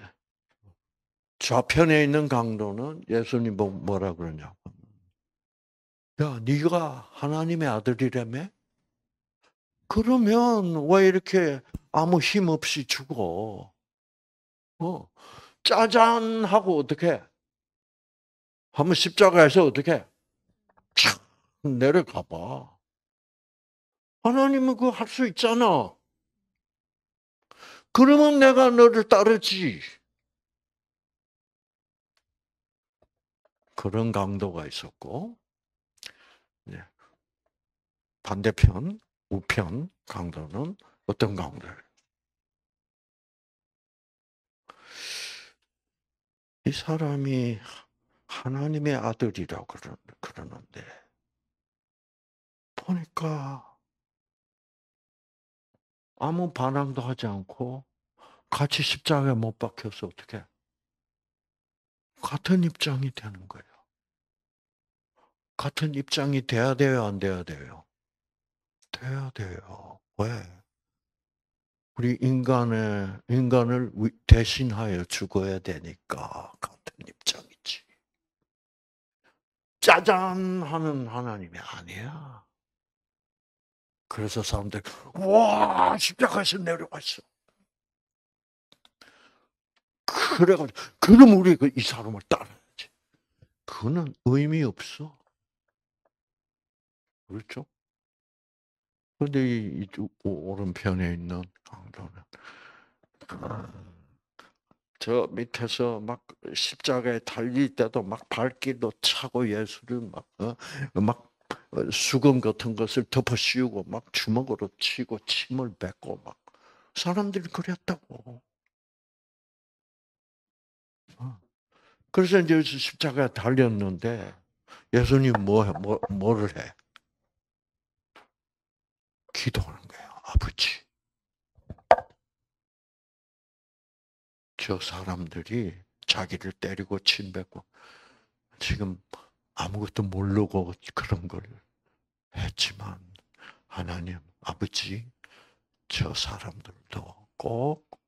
S1: 좌편에 있는 강도는 예수님 보고 뭐라 그러냐고. 야, 네가 하나님의 아들이라며? 그러면 왜 이렇게 아무 힘 없이 죽어? 어, 짜잔 하고 어떻게? 한번 십자가에서 어떻게? 촥 내려가 봐. 하나님은 그거 할 수 있잖아. 그러면 내가 너를 따르지. 그런 강도가 있었고, 네. 반대편, 우편 강도는 어떤 강도예요? 이 사람이 하나님의 아들이라고 그러는데, 보니까 아무 반항도 하지 않고 같이 십자가에 못 박혀서 어떻게 같은 입장이 되는 거예요. 같은 입장이 돼야 돼요, 안 돼야 돼요? 돼야 돼요. 왜? 우리 인간의, 인간을 대신하여 죽어야 되니까 같은 입장이지. 짜잔 하는 하나님이 아니야. 그래서 사람들, 와, 십자가에서 내려갔어. 그래가지고, 그럼 우리 그이 사람을 따라야지. 그거는 의미 없어. 그렇죠? 근데 이, 오른편에 있는 강도는 [CLEARS THROAT] 저 밑에서 막 십자가에 달릴 때도 막 발길도 차고 예수를 막, 어, 막 어, 수건 같은 것을 덮어 씌우고 막 주먹으로 치고 침을 뱉고 막 사람들이 그랬다고. 그래서 이제 십자가에 달렸는데 예수님 뭐, 뭐 뭐를 해? 기도하는 거예요. 아버지. 저 사람들이 자기를 때리고 침뱉고 지금 아무것도 모르고 그런 걸 했지만 하나님 아버지 저 사람들도 꼭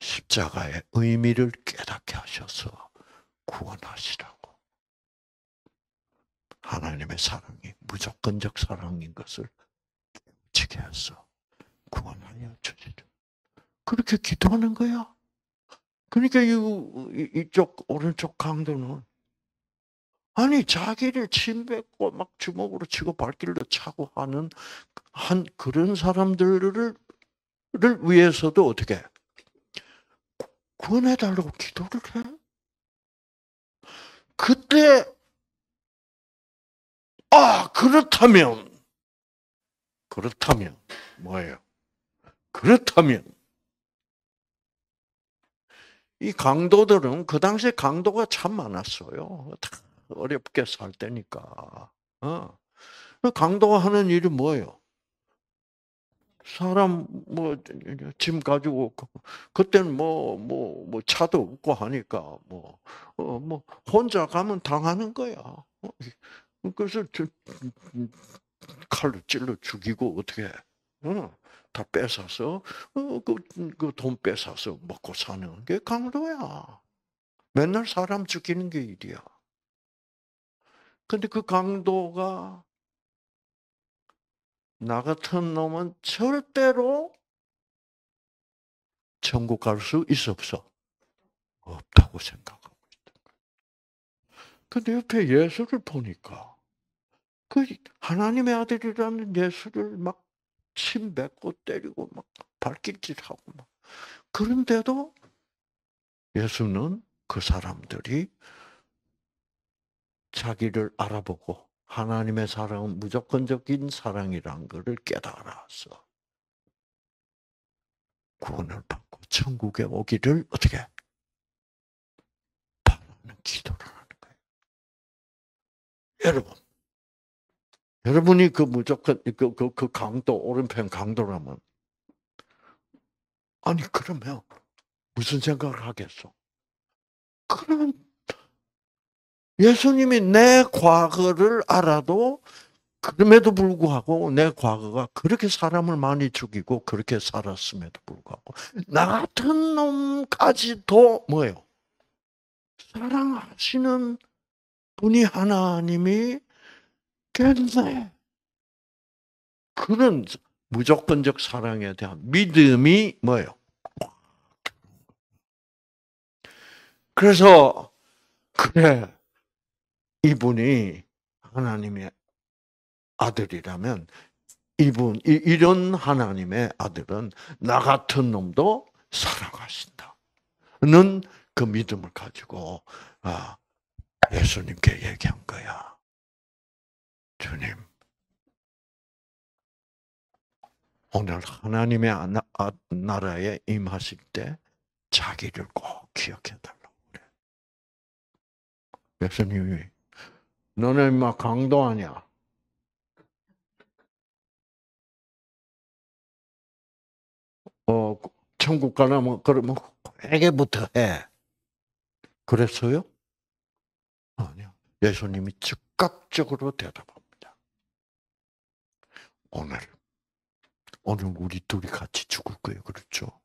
S1: 십자가의 의미를 깨닫게 하셔서 구원하시라고. 하나님의 사랑이 무조건적 사랑인 것을 지게 해서 구원하여 주시죠. 그렇게 기도하는 거야. 그러니까 이, 이쪽 오른쪽 강도는 아니 자기를 침뱉고 막 주먹으로 치고 발길로 차고 하는 한 그런 사람들을 위해서도 어떻게 구원해 달라고 기도를 해? 그때 아 그렇다면 그렇다면 뭐예요? 그렇다면 이 강도들은 그 당시에 강도가 참 많았어요. 어렵게 살 때니까. 어. 강도가 하는 일이 뭐예요? 사람 뭐 짐 가지고 그때는 뭐 뭐뭐 뭐 차도 없고 하니까 뭐어뭐 뭐 혼자 가면 당하는 거야. 어, 그래서 칼로 찔러 죽이고 어떻게 어, 다 뺏어서 어, 그돈 그 뺏어서 먹고 사는 게 강도야. 맨날 사람 죽이는 게 일이야. 근데 그 강도가 나 같은 놈은 절대로 천국 갈 수 있어 없어? 없다고 생각하고 있다. 근데 옆에 예수를 보니까 그 하나님의 아들이라는 예수를 막 침 뱉고 때리고 막 발길질하고 막 그런데도 예수는 그 사람들이 자기를 알아보고 하나님의 사랑은 무조건적인 사랑이란 것을 깨달아서 구원을 받고 천국에 오기를 어떻게 바라는 기도를 하는 거예요. 여러분, 여러분이 그 무조건 그, 그, 그 강도 오른편 강도라면 아니 그러면 무슨 생각을 하겠어? 그러면 예수님이 내 과거를 알아도 그럼에도 불구하고 내 과거가 그렇게 사람을 많이 죽이고 그렇게 살았음에도 불구하고 나 같은 놈까지도 뭐예요? 사랑하시는 분이 하나님이 겠네. 그런 무조건적 사랑에 대한 믿음이 뭐예요? 그래서 그래 이분이 하나님의 아들이라면 이분 이 런 하나님의 아들은 나 같은 놈도 사랑하신다는 그 믿음을 가지고 아, 예수님께 얘기한 거야. 주님, 오늘 하나님의 아, 나라에 임하실 때 자기를 꼭 기억해 달라고 그래. 예수님이 너는 막 강도 아니야. 어, 천국 가려면 그러면 회개부터 해. 그랬어요? 아니요. 예수님이 즉각적으로 대답합니다. 오늘 오늘 우리 둘이 같이 죽을 거예요. 그렇죠?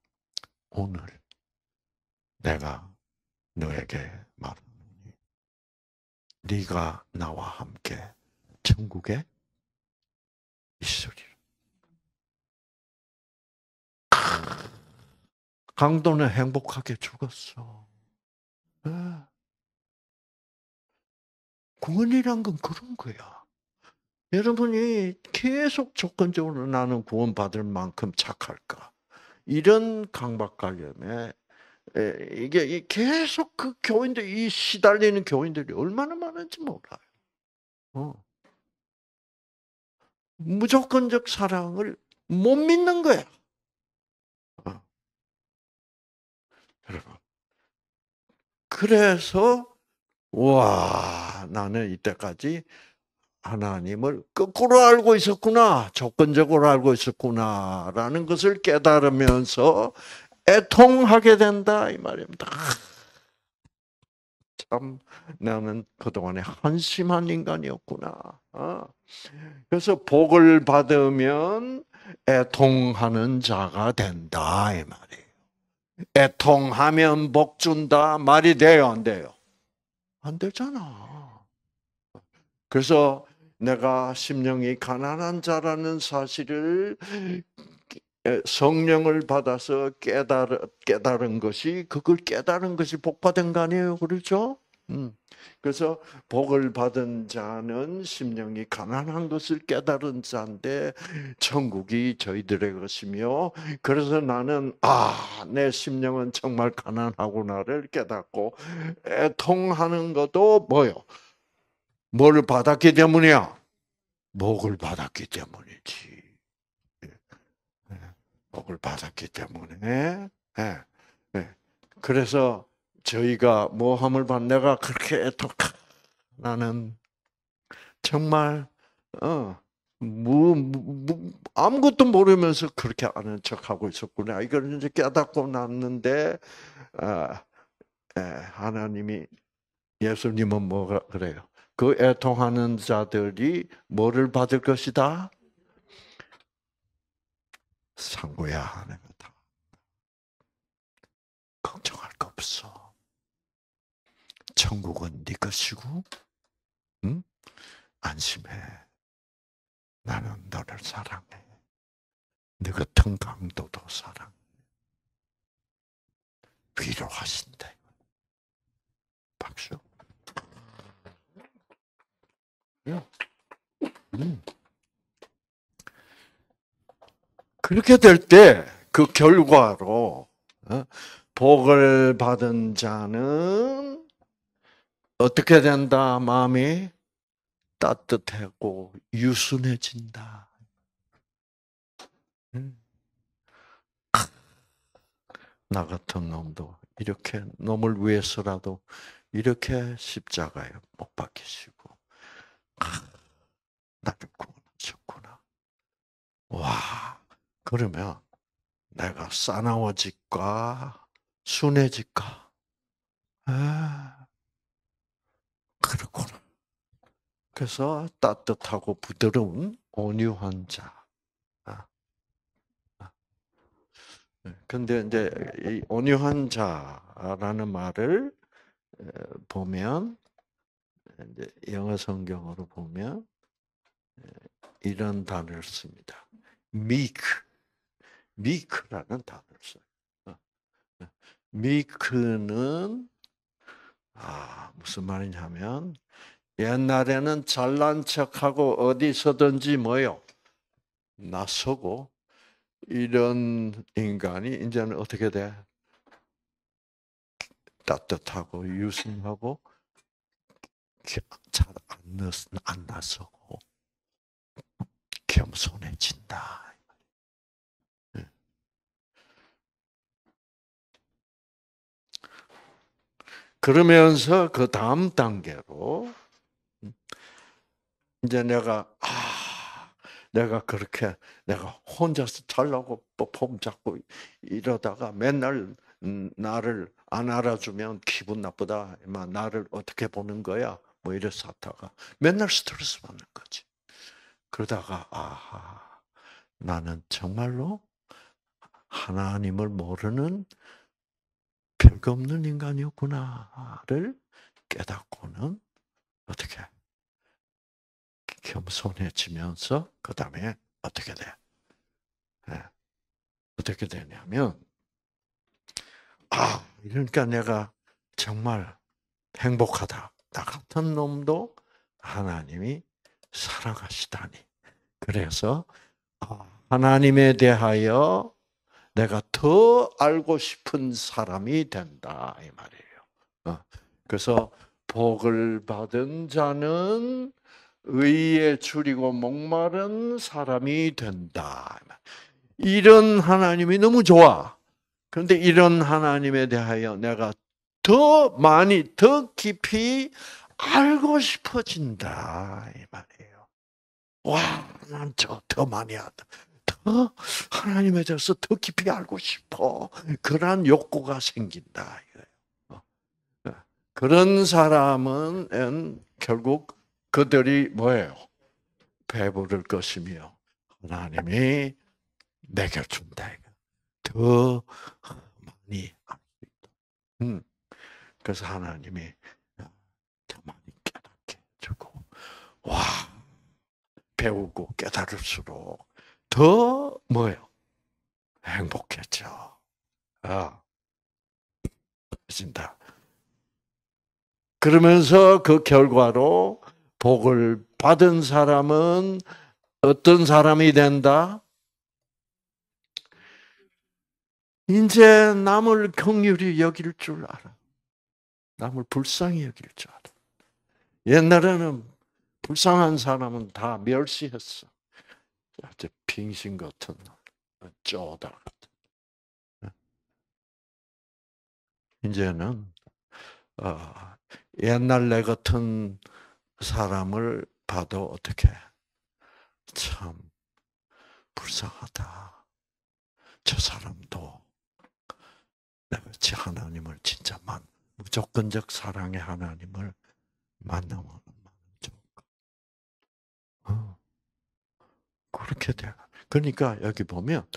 S1: 오늘 내가 너에게 말하노니 네가 나와 함께 천국에 있으리라. 강도는 행복하게 죽었어. 네. 구원이란 건 그런 거야. 여러분이 계속 조건적으로 나는 구원받을 만큼 착할까? 이런 강박관념에 이게 계속 그 교인들, 이 시달리는 교인들이 얼마나 많은지 몰라요. 어. 무조건적 사랑을 못 믿는 거야. 어. 여러분. 그래서, 와, 나는 이때까지 하나님을 거꾸로 알고 있었구나, 조건적으로 알고 있었구나라는 것을 깨달으면서 애통하게 된다 이 말입니다. 참 나는 그동안에 한심한 인간이었구나. 어. 그래서 복을 받으면 애통하는 자가 된다 이 말이에요. 애통하면 복 준다 말이 돼요 안 돼요? 안 되잖아. 그래서 내가 심령이 가난한 자라는 사실을 성령을 받아서 깨달은, 깨달은 것이 그걸 깨달은 것이 복 받은 거 아니에요, 그렇죠? 음. 그래서 복을 받은 자는 심령이 가난한 것을 깨달은 자인데 천국이 저희들의 것이며 그래서 나는 아 내 심령은 정말 가난하구나를 깨닫고 애통하는 것도 뭐요? 뭘 받았기 때문이야? 복을 받았기 때문이지. 예. 예. 복을 받았기 때문에. 예. 그래서 저희가 모함을 받 내가 그렇게 애톡 나는 정말 어 무, 무, 아무것도 모르면서 그렇게 아는 척 하고 있었구나. 이걸 이제 깨닫고 났는데 아, 에, 하나님이 예수님은 뭐가 그래요? 그 애통하는 자들이 뭐를 받을 것이다? 상고야 하는 거다. 걱정할 거 없어. 천국은 네 것이고, 응? 안심해. 나는 너를 사랑해. 네 같은 강도도 사랑해. 위로하신다. 박수. 음. 그렇게 될 때 그 결과로 어, 복을 받은 자는 어떻게 된다? 마음이 따뜻하고 유순해진다. 음. 나 같은 놈도 이렇게 놈을 위해서라도 이렇게 십자가에 못 박히시고 나를 구원하셨구나. 와 그러면 내가 싸나워질까 순해질까? 아, 그렇구나. 그래서 따뜻하고 부드러운 온유한 자. 아. 아. 네, 근데 이제 이 온유한 자라는 말을 보면 이제 영어 성경으로 보면 이런 단어를 씁니다. meek, meek라는 단어를 써요. 어, 어. meek는 아 무슨 말이냐면 옛날에는 잘난 척하고 어디서든지 뭐요 나서고 이런 인간이 이제는 어떻게 돼? 따뜻하고 유순하고 잘안 나서고 겸손해진다. 그러면서 그 다음 단계로 음, 이제 내가 아 내가 그렇게 내가 혼자서 잘나고 폼 잡고 이러다가 맨날 음, 나를 안 알아주면 기분 나쁘다. 나를 어떻게 보는 거야? 뭐 이래서 하다가 맨날 스트레스 받는 거지. 그러다가 아하 나는 정말로 하나님을 모르는 별거 없는 인간이었구나를 깨닫고는 어떻게 겸손해지면서 그 다음에 어떻게 돼? 네. 어떻게 되냐면 아 그러니까 내가 정말 행복하다. 나 같은 놈도 하나님이 살아가시다니. 그래서 아, 하나님에 대하여 내가 더 알고 싶은 사람이 된다 이 말이에요. 어, 그래서 복을 받은 자는 의에 줄이고 목마른 사람이 된다. 이런 하나님이 너무 좋아. 그런데 이런 하나님에 대하여 내가 더 많이, 더 깊이 알고 싶어진다. 이 말이에요. 와, 난 저 더 많이 하다. 더 하나님에 대해서 더 깊이 알고 싶어. 그러한 욕구가 생긴다. 어. 어. 그런 사람은 결국 그들이 뭐예요? 배부를 것이며 하나님이 내게 준다. 더 많이 알 수 있다. 음. 그래서 하나님이 더 많이 깨닫게 해주고 와 배우고 깨달을수록 더 뭐예요? 행복했죠. 아, 진다. 그러면서 그 결과로 복을 받은 사람은 어떤 사람이 된다? 이제 남을 긍휼히 여길 줄 알아. 남을 불쌍히 여길 줄 알아. 옛날에는 불쌍한 사람은 다 멸시했어. 아주 빙신 같은 쪼다 같은. 이제는 어, 옛날 내 같은 사람을 봐도 어떻게 참 불쌍하다. 저 사람도 내같이 하나님을 진짜 만 무조건적 사랑의 하나님을 만나면 좋을까? 어. 그렇게 돼. 그러니까 여기 보면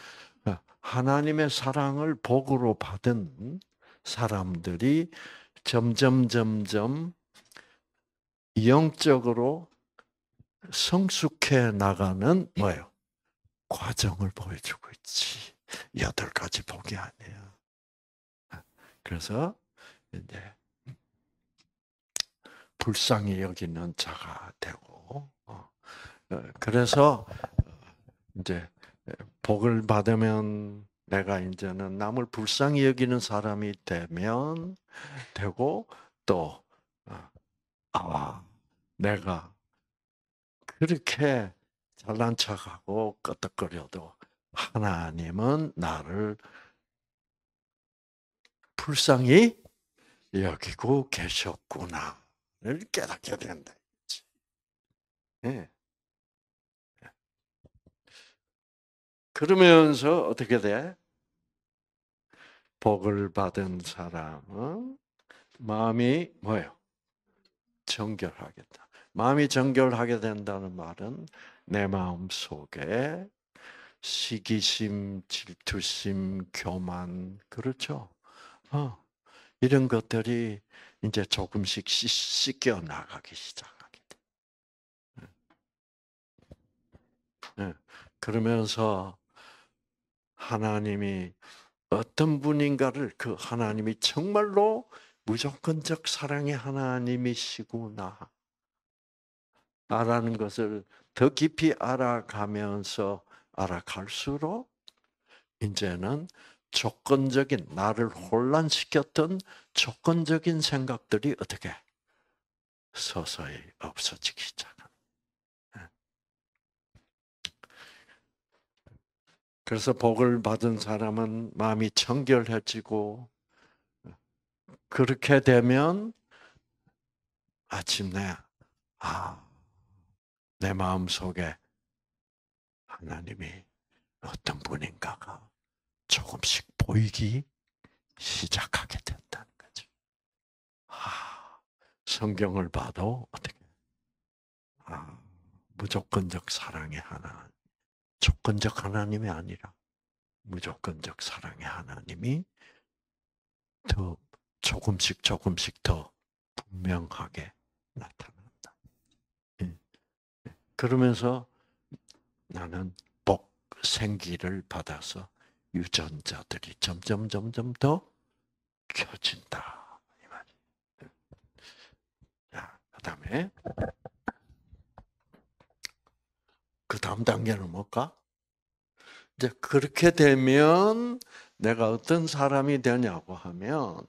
S1: 어, 하나님의 사랑을 복으로 받은 사람들이 점점 점점 영적으로 성숙해 나가는 뭐예요? 과정을 보여주고 있지. 여덟 가지 복이 아니에요. 그래서 이제 불쌍히 여기는 자가 되고 어, 어, 그래서 이제 복을 받으면 내가 이제는 남을 불쌍히 여기는 사람이 되면 되고 또 어, 아, 내가 그렇게 잘난 척하고 끄덕거려도 하나님은 나를 불쌍히 여기고 계셨구나를 깨닫게 된다. 예. 그러면서 어떻게 돼? 복을 받은 사람은 마음이 뭐예요? 정결하겠다. 마음이 정결하게 된다는 말은 내 마음 속에 시기심, 질투심, 교만, 그렇죠? 어, 이런 것들이 이제 조금씩 씻겨 나가기 시작하게 돼. 네. 그러면서 하나님이 어떤 분인가를 그 하나님이 정말로 무조건적 사랑의 하나님이시구나. 라는 것을 더 깊이 알아가면서 알아갈수록 이제는 조건적인 나를 혼란시켰던 조건적인 생각들이 어떻게 서서히 없어지기 시작합니다. 예. 그래서 복을 받은 사람은 마음이 청결해지고 그렇게 되면 아침내 아, 내 마음 속에 하나님이 어떤 분인가가 조금씩 보이기 시작하게 된다는 거죠. 아, 성경을 봐도 어떻게 아, 무조건적 사랑의 하나, 조건적 하나님이 아니라 무조건적 사랑의 하나님이 더 조금씩 조금씩 더 분명하게 나타난다. 예. 예. 그러면서 나는 복, 생기를 받아서 유전자들이 점점 점점 더 켜진다. 이 말이. 자, 그다음에 그 다음 단계는 뭘까? 이제 그렇게 되면 내가 어떤 사람이 되냐고 하면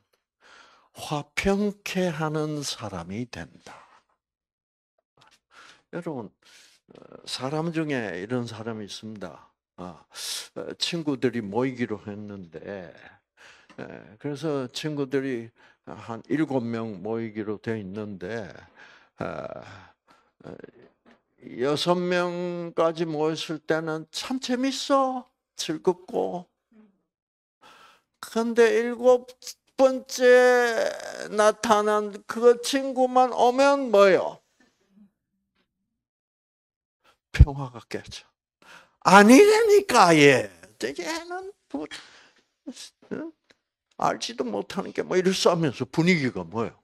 S1: 화평케 하는 사람이 된다. 여러분, 어, 사람 중에 이런 사람이 있습니다. 아, 어, 친구들이 모이기로 했는데, 그래서 친구들이 한 일곱 명 모이기로 돼 있는데, 아, 어, 여섯 명까지 모였을 때는 참 재밌어. 즐겁고. 근데 일곱 번째 나타난 그 친구만 오면 뭐요? 평화가 깨져. 아니라니까, 얘. 얘는 뭐, 알지도 못하는 게 뭐 이럴싸면서 분위기가 뭐예요?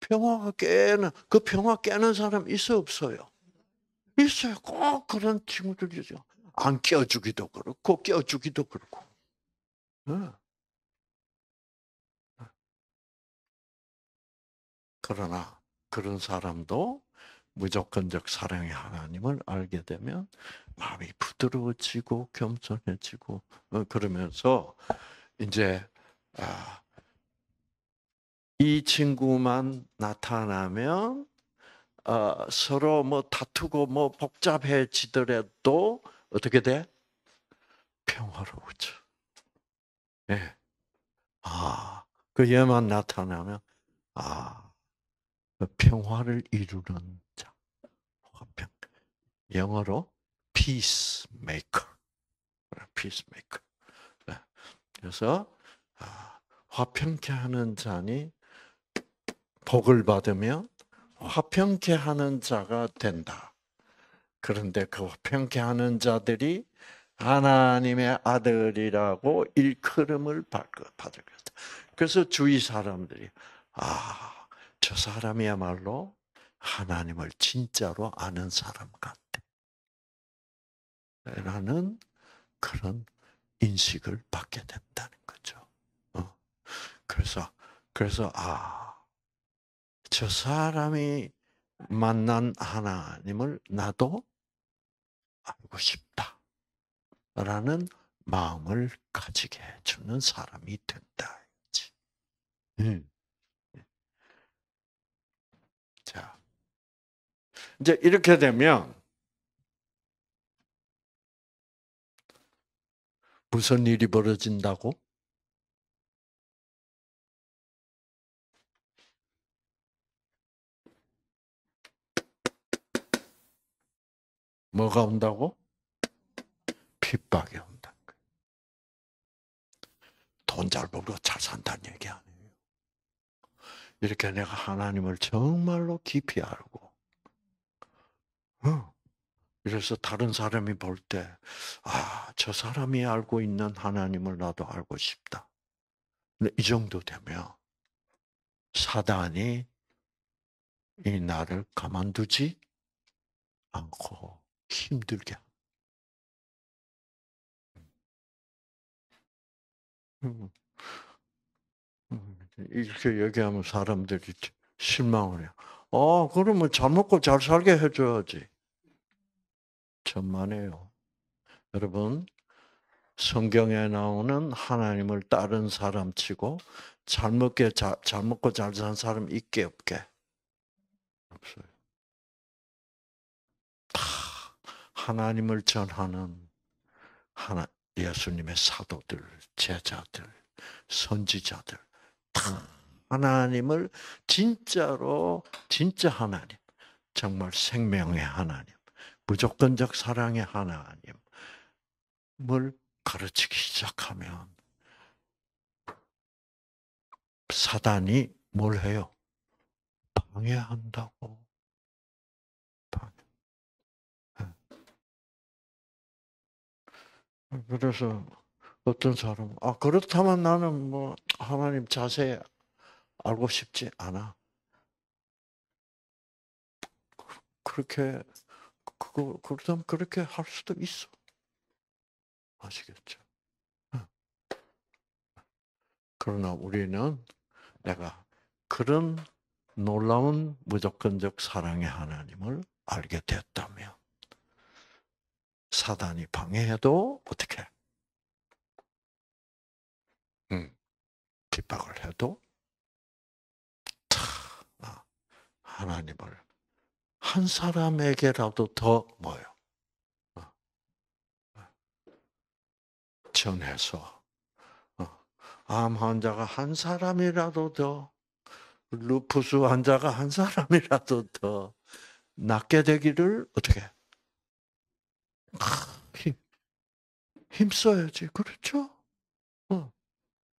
S1: 평화가 깨는, 그 평화 깨는 사람 있어, 없어요? 있어요. 꼭 그런 친구들이죠. 안 깨워주기도 그렇고, 깨워주기도 그렇고. 그러나 그런 사람도 무조건적 사랑의 하나님을 알게 되면 마음이 부드러워지고 겸손해지고 어, 그러면서 이제 아, 이 친구만 나타나면 어, 서로 뭐 다투고 뭐 복잡해지더라도 어떻게 돼? 평화로워져. 예. 아, 그 얘만 나타나면 아, 그 평화를 이루는 자. 화평. 영어로 peacemaker. peacemaker. 네. 그래서 아, 화평케 하는 자니 복을 받으면 화평케 하는 자가 된다. 그런데 그 화평케 하는 자들이 하나님의 아들이라고 일컬음을 받을 것이다. 그래서 주위 사람들이 아 저 사람이야말로 하나님을 진짜로 아는 사람 같아. 라는 그런 인식을 받게 된다는 거죠. 어. 그래서, 그래서, 아, 저 사람이 만난 하나님을 나도 알고 싶다. 라는 마음을 가지게 해주는 사람이 된다. 음. 자, 이제 이렇게 되면 무슨 일이 벌어진다고? 뭐가 온다고? 핍박이 온다. 돈잘 벌고 잘 산다는 얘기 아니에요. 이렇게 내가 하나님을 정말로 깊이 알고, 어. 그래서 다른 사람이 볼 때, 아, 저 사람이 알고 있는 하나님을 나도 알고 싶다. 이 정도 되면 사단이 이 나를 가만두지 않고 힘들게. 음. 음. 이렇게 얘기하면 사람들이 실망을 해요. 어, 그러면 잘 먹고 잘 살게 해줘야지. 천만에요. 여러분, 성경에 나오는 하나님을 따른 사람 치고 잘 먹게 잘, 잘 먹고 잘 사는 사람 있게 없게 없어요. 다 하나님을 전하는 하나 예수님의 사도들, 제자들, 선지자들 다 하나님을 진짜로 진짜 하나님, 정말 생명의 하나님, 무조건적 사랑의 하나님을 가르치기 시작하면 사단이 뭘 해요? 방해한다고. 그래서 어떤 사람은 아 그렇다면 나는 뭐 하나님 자세히 알고 싶지 않아. 그렇게 그거 그렇다면 그렇게 할 수도 있어. 아시겠죠? 그러나 우리는 내가 그런 놀라운 무조건적 사랑의 하나님을 알게 됐다면 사단이 방해해도 어떻게? 음, 핍박을 해도 아, 하나님을 한 사람에게라도 더 뭐요? 어, 어, 전해서 어, 암 환자가 한 사람이라도 더 루푸스 환자가 한 사람이라도 더 낫게 되기를 어떻게 힘 힘 써야지 그렇죠? 어.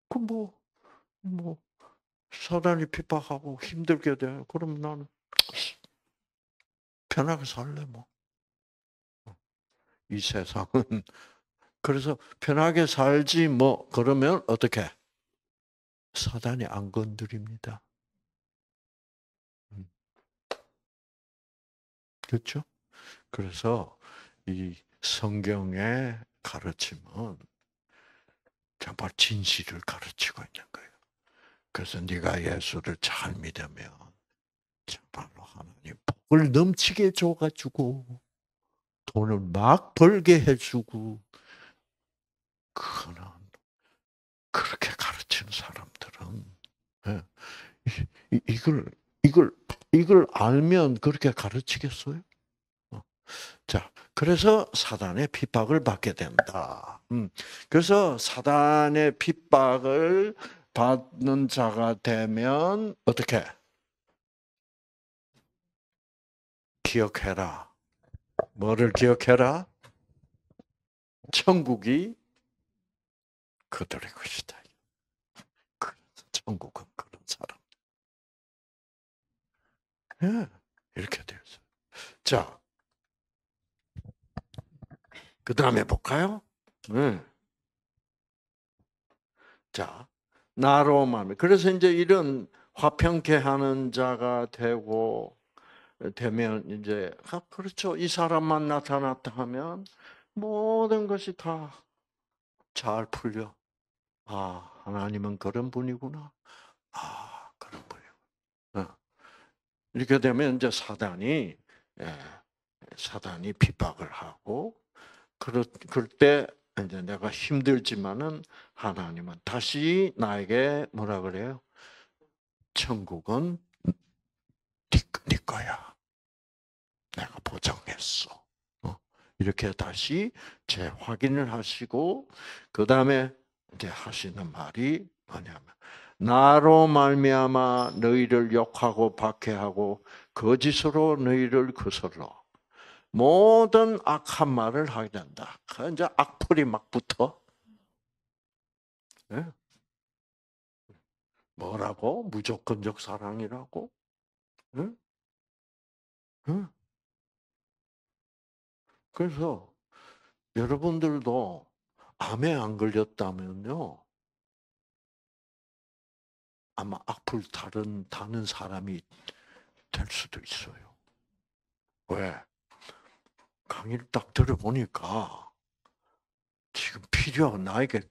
S1: 그 뭐 뭐 사단이 핍박하고 힘들게 돼. 그럼 나는 편하게 살래 뭐. 이 세상은 [LAUGHS] 그래서 편하게 살지 뭐 그러면 어떻게 사단이 안 건드립니다. 음. 그렇죠? 그래서 이 성경의 가르침은 정말 진실을 가르치고 있는 거예요. 그래서 네가 예수를 잘 믿으면 정말로 하나님 복을 넘치게 줘가지고 돈을 막 벌게 해주고 그거는 그렇게 가르치는 사람들은 예, 이걸 이걸 이걸 알면 그렇게 가르치겠어요? 어. 자, 그래서 사단의 핍박을 받게 된다. 음, 그래서 사단의 핍박을 받는 자가 되면 어떻게? 기억해라. 뭐를 기억해라? 천국이 그들의 것이다. 천국은 그런 사람. 예, 이렇게 되었어요. 자, 그 다음에 볼까요? 네. 자, 나로만. 그래서 이제 이런 화평케 하는 자가 되고, 되면 이제 아, 그렇죠. 이 사람만 나타났다 하면 모든 것이 다 잘 풀려. 아 하나님은 그런 분이구나. 아 그런 분이구나. 어. 이렇게 되면 이제 사단이 예, 사단이 핍박을 하고 그럴 그럴 때 이제 내가 힘들지만은 하나님은 다시 나에게 뭐라 그래요? 천국은 네, 네 거야. 내가 보장했어. 어, 이렇게 다시 재확인을 하시고 그 다음에 이제 하시는 말이 뭐냐면 나로 말미암아 너희를 욕하고 박해하고 거짓으로 너희를 거슬러 모든 악한 말을 하게 된다. 그 이제 악플이 막 붙어. 네? 뭐라고? 무조건적 사랑이라고? 응? 응? 그래서 여러분들도 암에 안 걸렸다면요. 아마 악플 다른 다는 사람이 될 수도 있어요. 왜? 강의를 딱 들어보니까 지금 필요한 나에게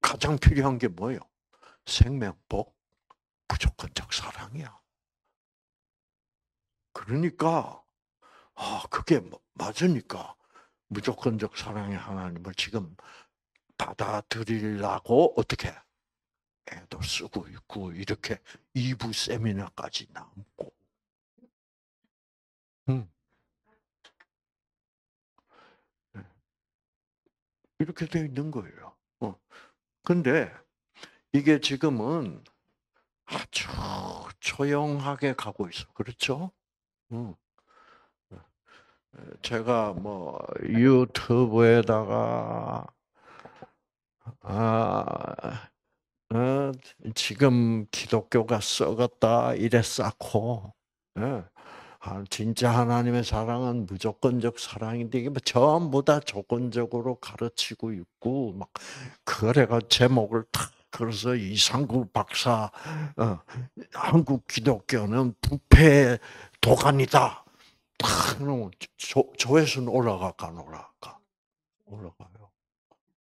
S1: 가장 필요한 게 뭐예요? 생명복, 무조건적 사랑이야. 그러니까 아 그게 뭐, 맞으니까 무조건적 사랑의 하나님을 지금 받아들이려고 어떻게 애도 쓰고 있고 이렇게 2부 세미나까지 남고 이렇게 되어 있는 거예요. 어. 근데 이게 지금은 아주 조용하게 가고 있어. 그렇죠? 음. 제가 뭐 유튜브에다가 아 어, 지금 기독교가 썩었다 이래 쌓고 예. 아, 진짜 하나님의 사랑은 무조건적 사랑인데 이게 뭐 전부 다 조건적으로 가르치고 있고 막 그래가 제목을 탁 그래서 이상구 박사 어, 한국 기독교는 부패 도가니다. 탁 조, 조회수는 올라갈까 안 올라갈까? 올라가요.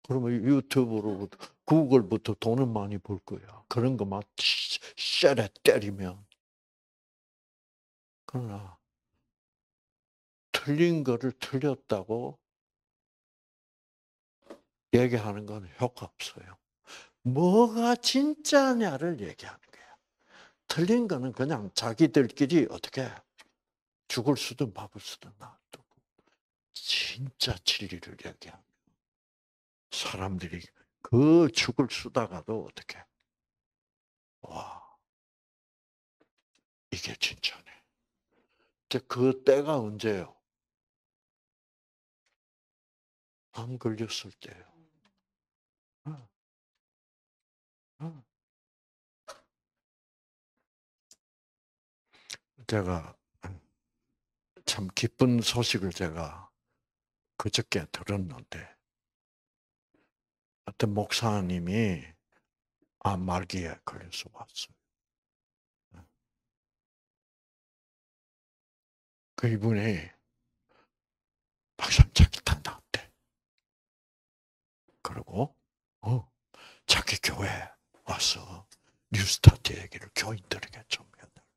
S1: 그러면 유튜브로 구글부터 돈은 많이 벌 거야. 그런 거막 쎄레 때리면. 그러나 틀린 거를 틀렸다고 얘기하는 건 효과 없어요. 뭐가 진짜냐를 얘기하는 거야. 틀린 거는 그냥 자기들끼리 어떻게 죽을 수든 밥을 쓰든 놔두고 진짜 진리를 얘기하면 사람들이 그 죽을 쓰다가도 어떻게 와 이게 진짜네. 그 때가 언제요? 안 걸렸을 때요. 어. 어. 제가 참 기쁜 소식을 제가 그저께 들었는데 어떤 목사님이 암 말기에 걸려서 왔어요. 그 이분이 박사님 자기 다 나왔대. 그리고 어 자기 교회 와서 뉴스타트 얘기를 교인들에게 좀 해달래.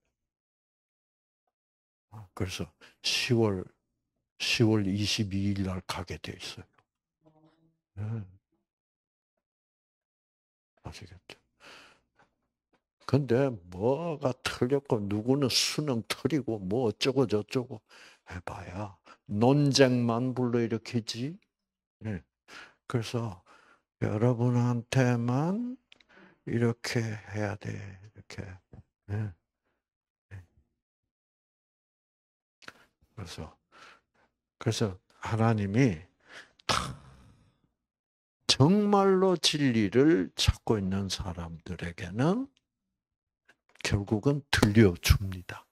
S1: 어, 그래서 10월 10월 22일 날 가게 돼 있어요. 네. 아시겠죠? 근데 뭐가 틀렸고 누구는 수능 틀리고 뭐 어쩌고 저쩌고 해봐야 논쟁만 불러일으키지. 네. 그래서 여러분한테만 이렇게 해야 돼. 이렇게. 네. 그래서 그래서 하나님이 정말로 진리를 찾고 있는 사람들에게는 결국은 들려줍니다.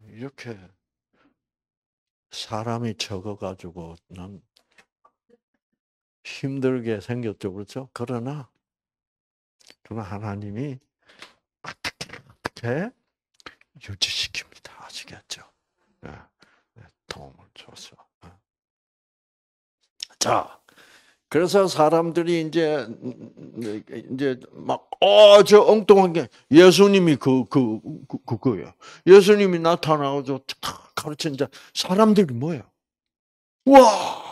S1: 이렇게 사람이 적어가지고 난 힘들게 생겼죠, 그렇죠? 그러나 그러나 하나님이 어떻게 어떻게 유지시킵니다. 아시겠죠? 네, 도움을 줘서. 자, 그래서 사람들이 이제 이제 막어저 엉뚱한 게 예수님이 그 그 그, 그, 그거예요. 예수님이 나타나가지고 가르치자 사람들이 뭐예요? 와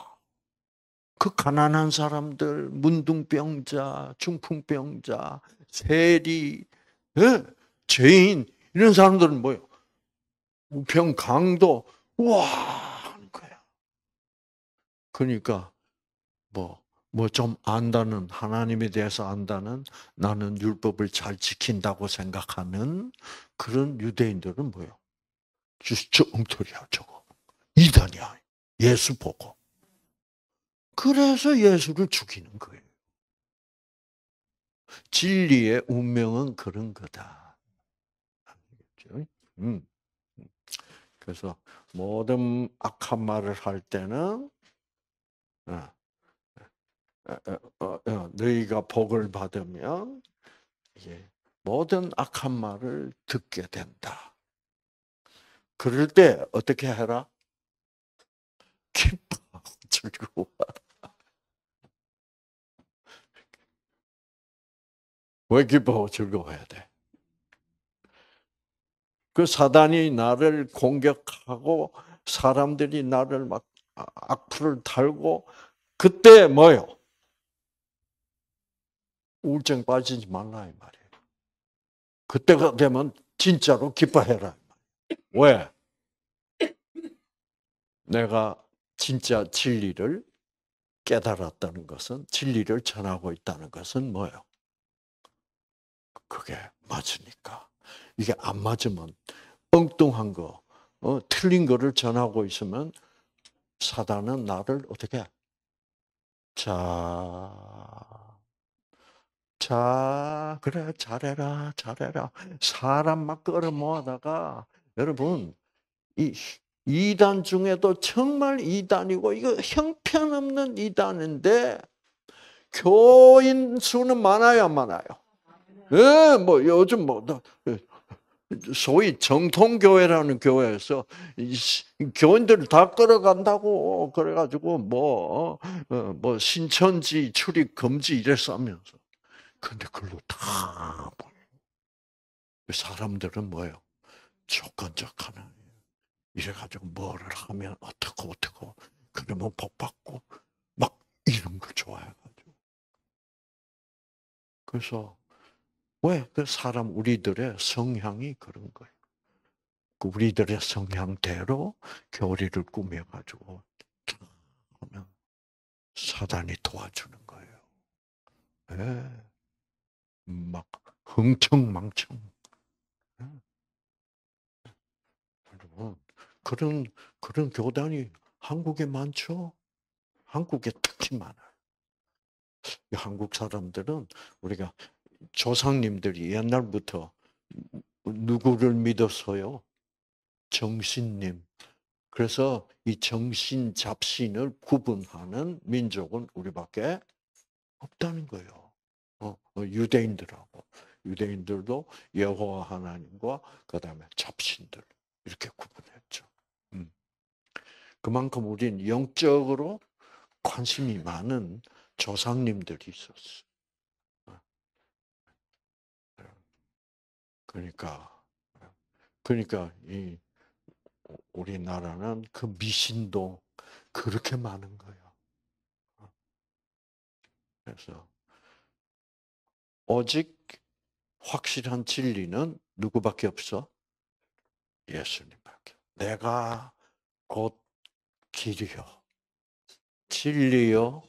S1: 그 가난한 사람들, 문둥병자, 중풍병자, 세리, 예? 죄인 이런 사람들은 뭐요? 우평 강도 와 하는 거야. 그러니까 뭐 뭐 좀 안다는 하나님에 대해서 안다는 나는 율법을 잘 지킨다고 생각하는 그런 유대인들은 뭐요? 저 엉터리야 저거 이단이야 예수 보고 그래서 예수를 죽이는 거예요. 진리의 운명은 그런 거다. 알겠죠? 음. 그래서 모든 악한 말을 할 때는 어, 너희가 복을 받으면 모든 악한 말을 듣게 된다. 그럴 때 어떻게 해라? [LAUGHS] 기뻐, 즐거워. 왜 기뻐하고 즐거워해야 돼? 그 사단이 나를 공격하고 사람들이 나를 막 악플을 달고 그때 뭐요? 우울증 빠지지 말라 이 말이에요. 그때가 되면 진짜로 기뻐해라. 왜? 내가 진짜 진리를 깨달았다는 것은 진리를 전하고 있다는 것은 뭐예요? 그게 맞으니까. 이게 안 맞으면 엉뚱한 거, 어, 틀린 거를 전하고 있으면 사단은 나를 어떻게 자, 자, 그래, 잘해라, 잘해라. 사람 막 끌어 모아다가, 여러분, 이, 이단 중에도 정말 이단이고, 이거 형편없는 이단인데, 교인 수는 많아요, 많아요? 예, 뭐 요즘 뭐 소위 정통교회라는 교회에서 교인들을 다 끌어간다고 그래가지고 뭐뭐 어, 뭐 신천지 출입 금지 이래서 하면서 근데 그걸로 다 사람들은 뭐예요? 조건적 하나 이래가지고 뭐를 하면 어떻고 어떻고 그러면 복 받고 막 이런 거 좋아해가지고 그래서 왜? 그 사람 우리들의 성향이 그런 거예요. 그 우리들의 성향대로 교리를 꾸며가지고 하면 사단이 도와주는 거예요. 네. 막 흥청망청. 네. 여러분 그런 그런 교단이 한국에 많죠. 한국에 특히 많아요. 한국 사람들은 우리가 조상님들이 옛날부터 누구를 믿었어요? 정신님. 그래서 이 정신 잡신을 구분하는 민족은 우리밖에 없다는 거예요. 어, 어 유대인들하고 유대인들도 여호와 하나님과 그 다음에 잡신들 이렇게 구분했죠. 음. 그만큼 우리는 영적으로 관심이 많은 조상님들이 있었어. 그러니까 그러니까 이 우리나라는 그 미신도 그렇게 많은 거예요. 그래서 오직 확실한 진리는 누구밖에 없어? 예수님밖에. 내가 곧 길이요, 진리요,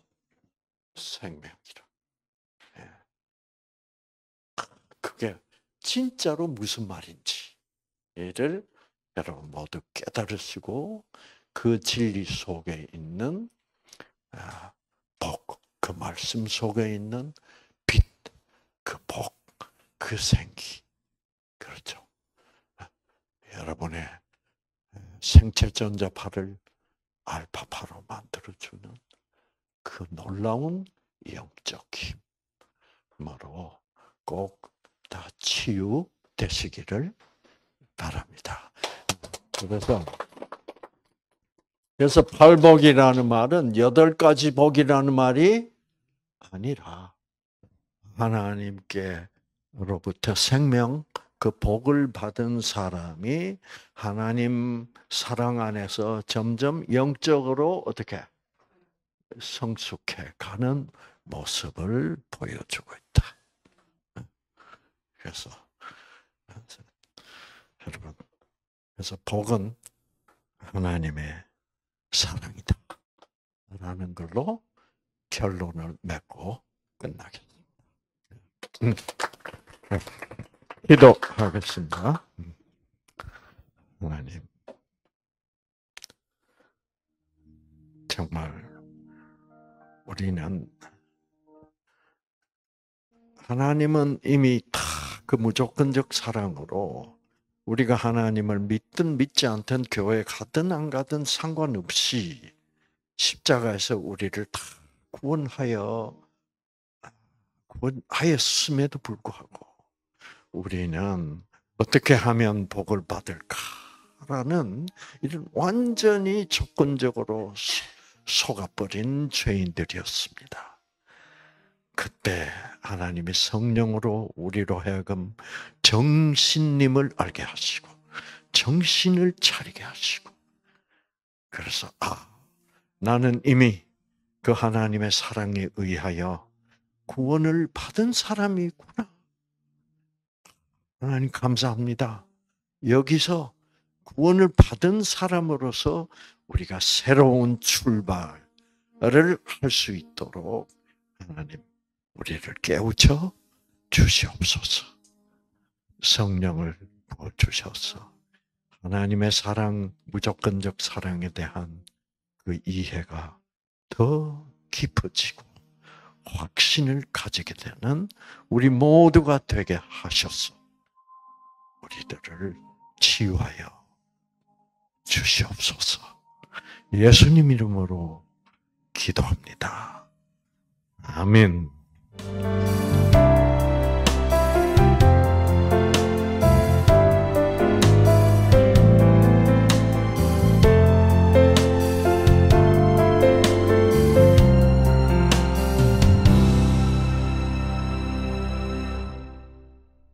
S1: 생명이라. 예. 그게 진짜로 무슨 말인지를 여러분 모두 깨달으시고 그 진리 속에 있는 아, 복, 그 말씀 속에 있는 빛, 그 복, 그 생기. 그렇죠. 여러분의 생체 전자파를 알파파로 만들어주는 그 놀라운 영적 힘으로 꼭 다 치유되시기를 바랍니다. 그래서 그래서 팔복이라는 말은 여덟 가지 복이라는 말이 아니라 하나님께로부터 생명 그 복을 받은 사람이 하나님 사랑 안에서 점점 영적으로 어떻게 성숙해 가는 모습을 보여주고 있다. 그래서 여러분, 그래서 복은 하나님의 사랑이다. 라는 걸로 결론을 맺고 끝나겠습니다. 음. 기도하겠습니다. 음. 하나님, 정말 우리는 하나님은 이미 다 그 무조건적 사랑으로 우리가 하나님을 믿든 믿지 않든 교회 가든 안 가든 상관없이 십자가에서 우리를 다 구원하여 구원하였음에도 불구하고 우리는 어떻게 하면 복을 받을까라는 이런 완전히 조건적으로 속아버린 죄인들이었습니다. 그때 하나님의 성령으로 우리로 하여금 정신님을 알게 하시고 정신을 차리게 하시고 그래서 아 나는 이미 그 하나님의 사랑에 의하여 구원을 받은 사람이구나. 하나님 감사합니다. 여기서 구원을 받은 사람으로서 우리가 새로운 출발을 할 수 있도록 하나님 우리를 깨우쳐 주시옵소서. 성령을 부어 주셔서 하나님의 사랑, 무조건적 사랑에 대한 그 이해가 더 깊어지고 확신을 가지게 되는 우리 모두가 되게 하셔서 우리들을 치유하여 주시옵소서. 예수님 이름으로 기도합니다. 아멘.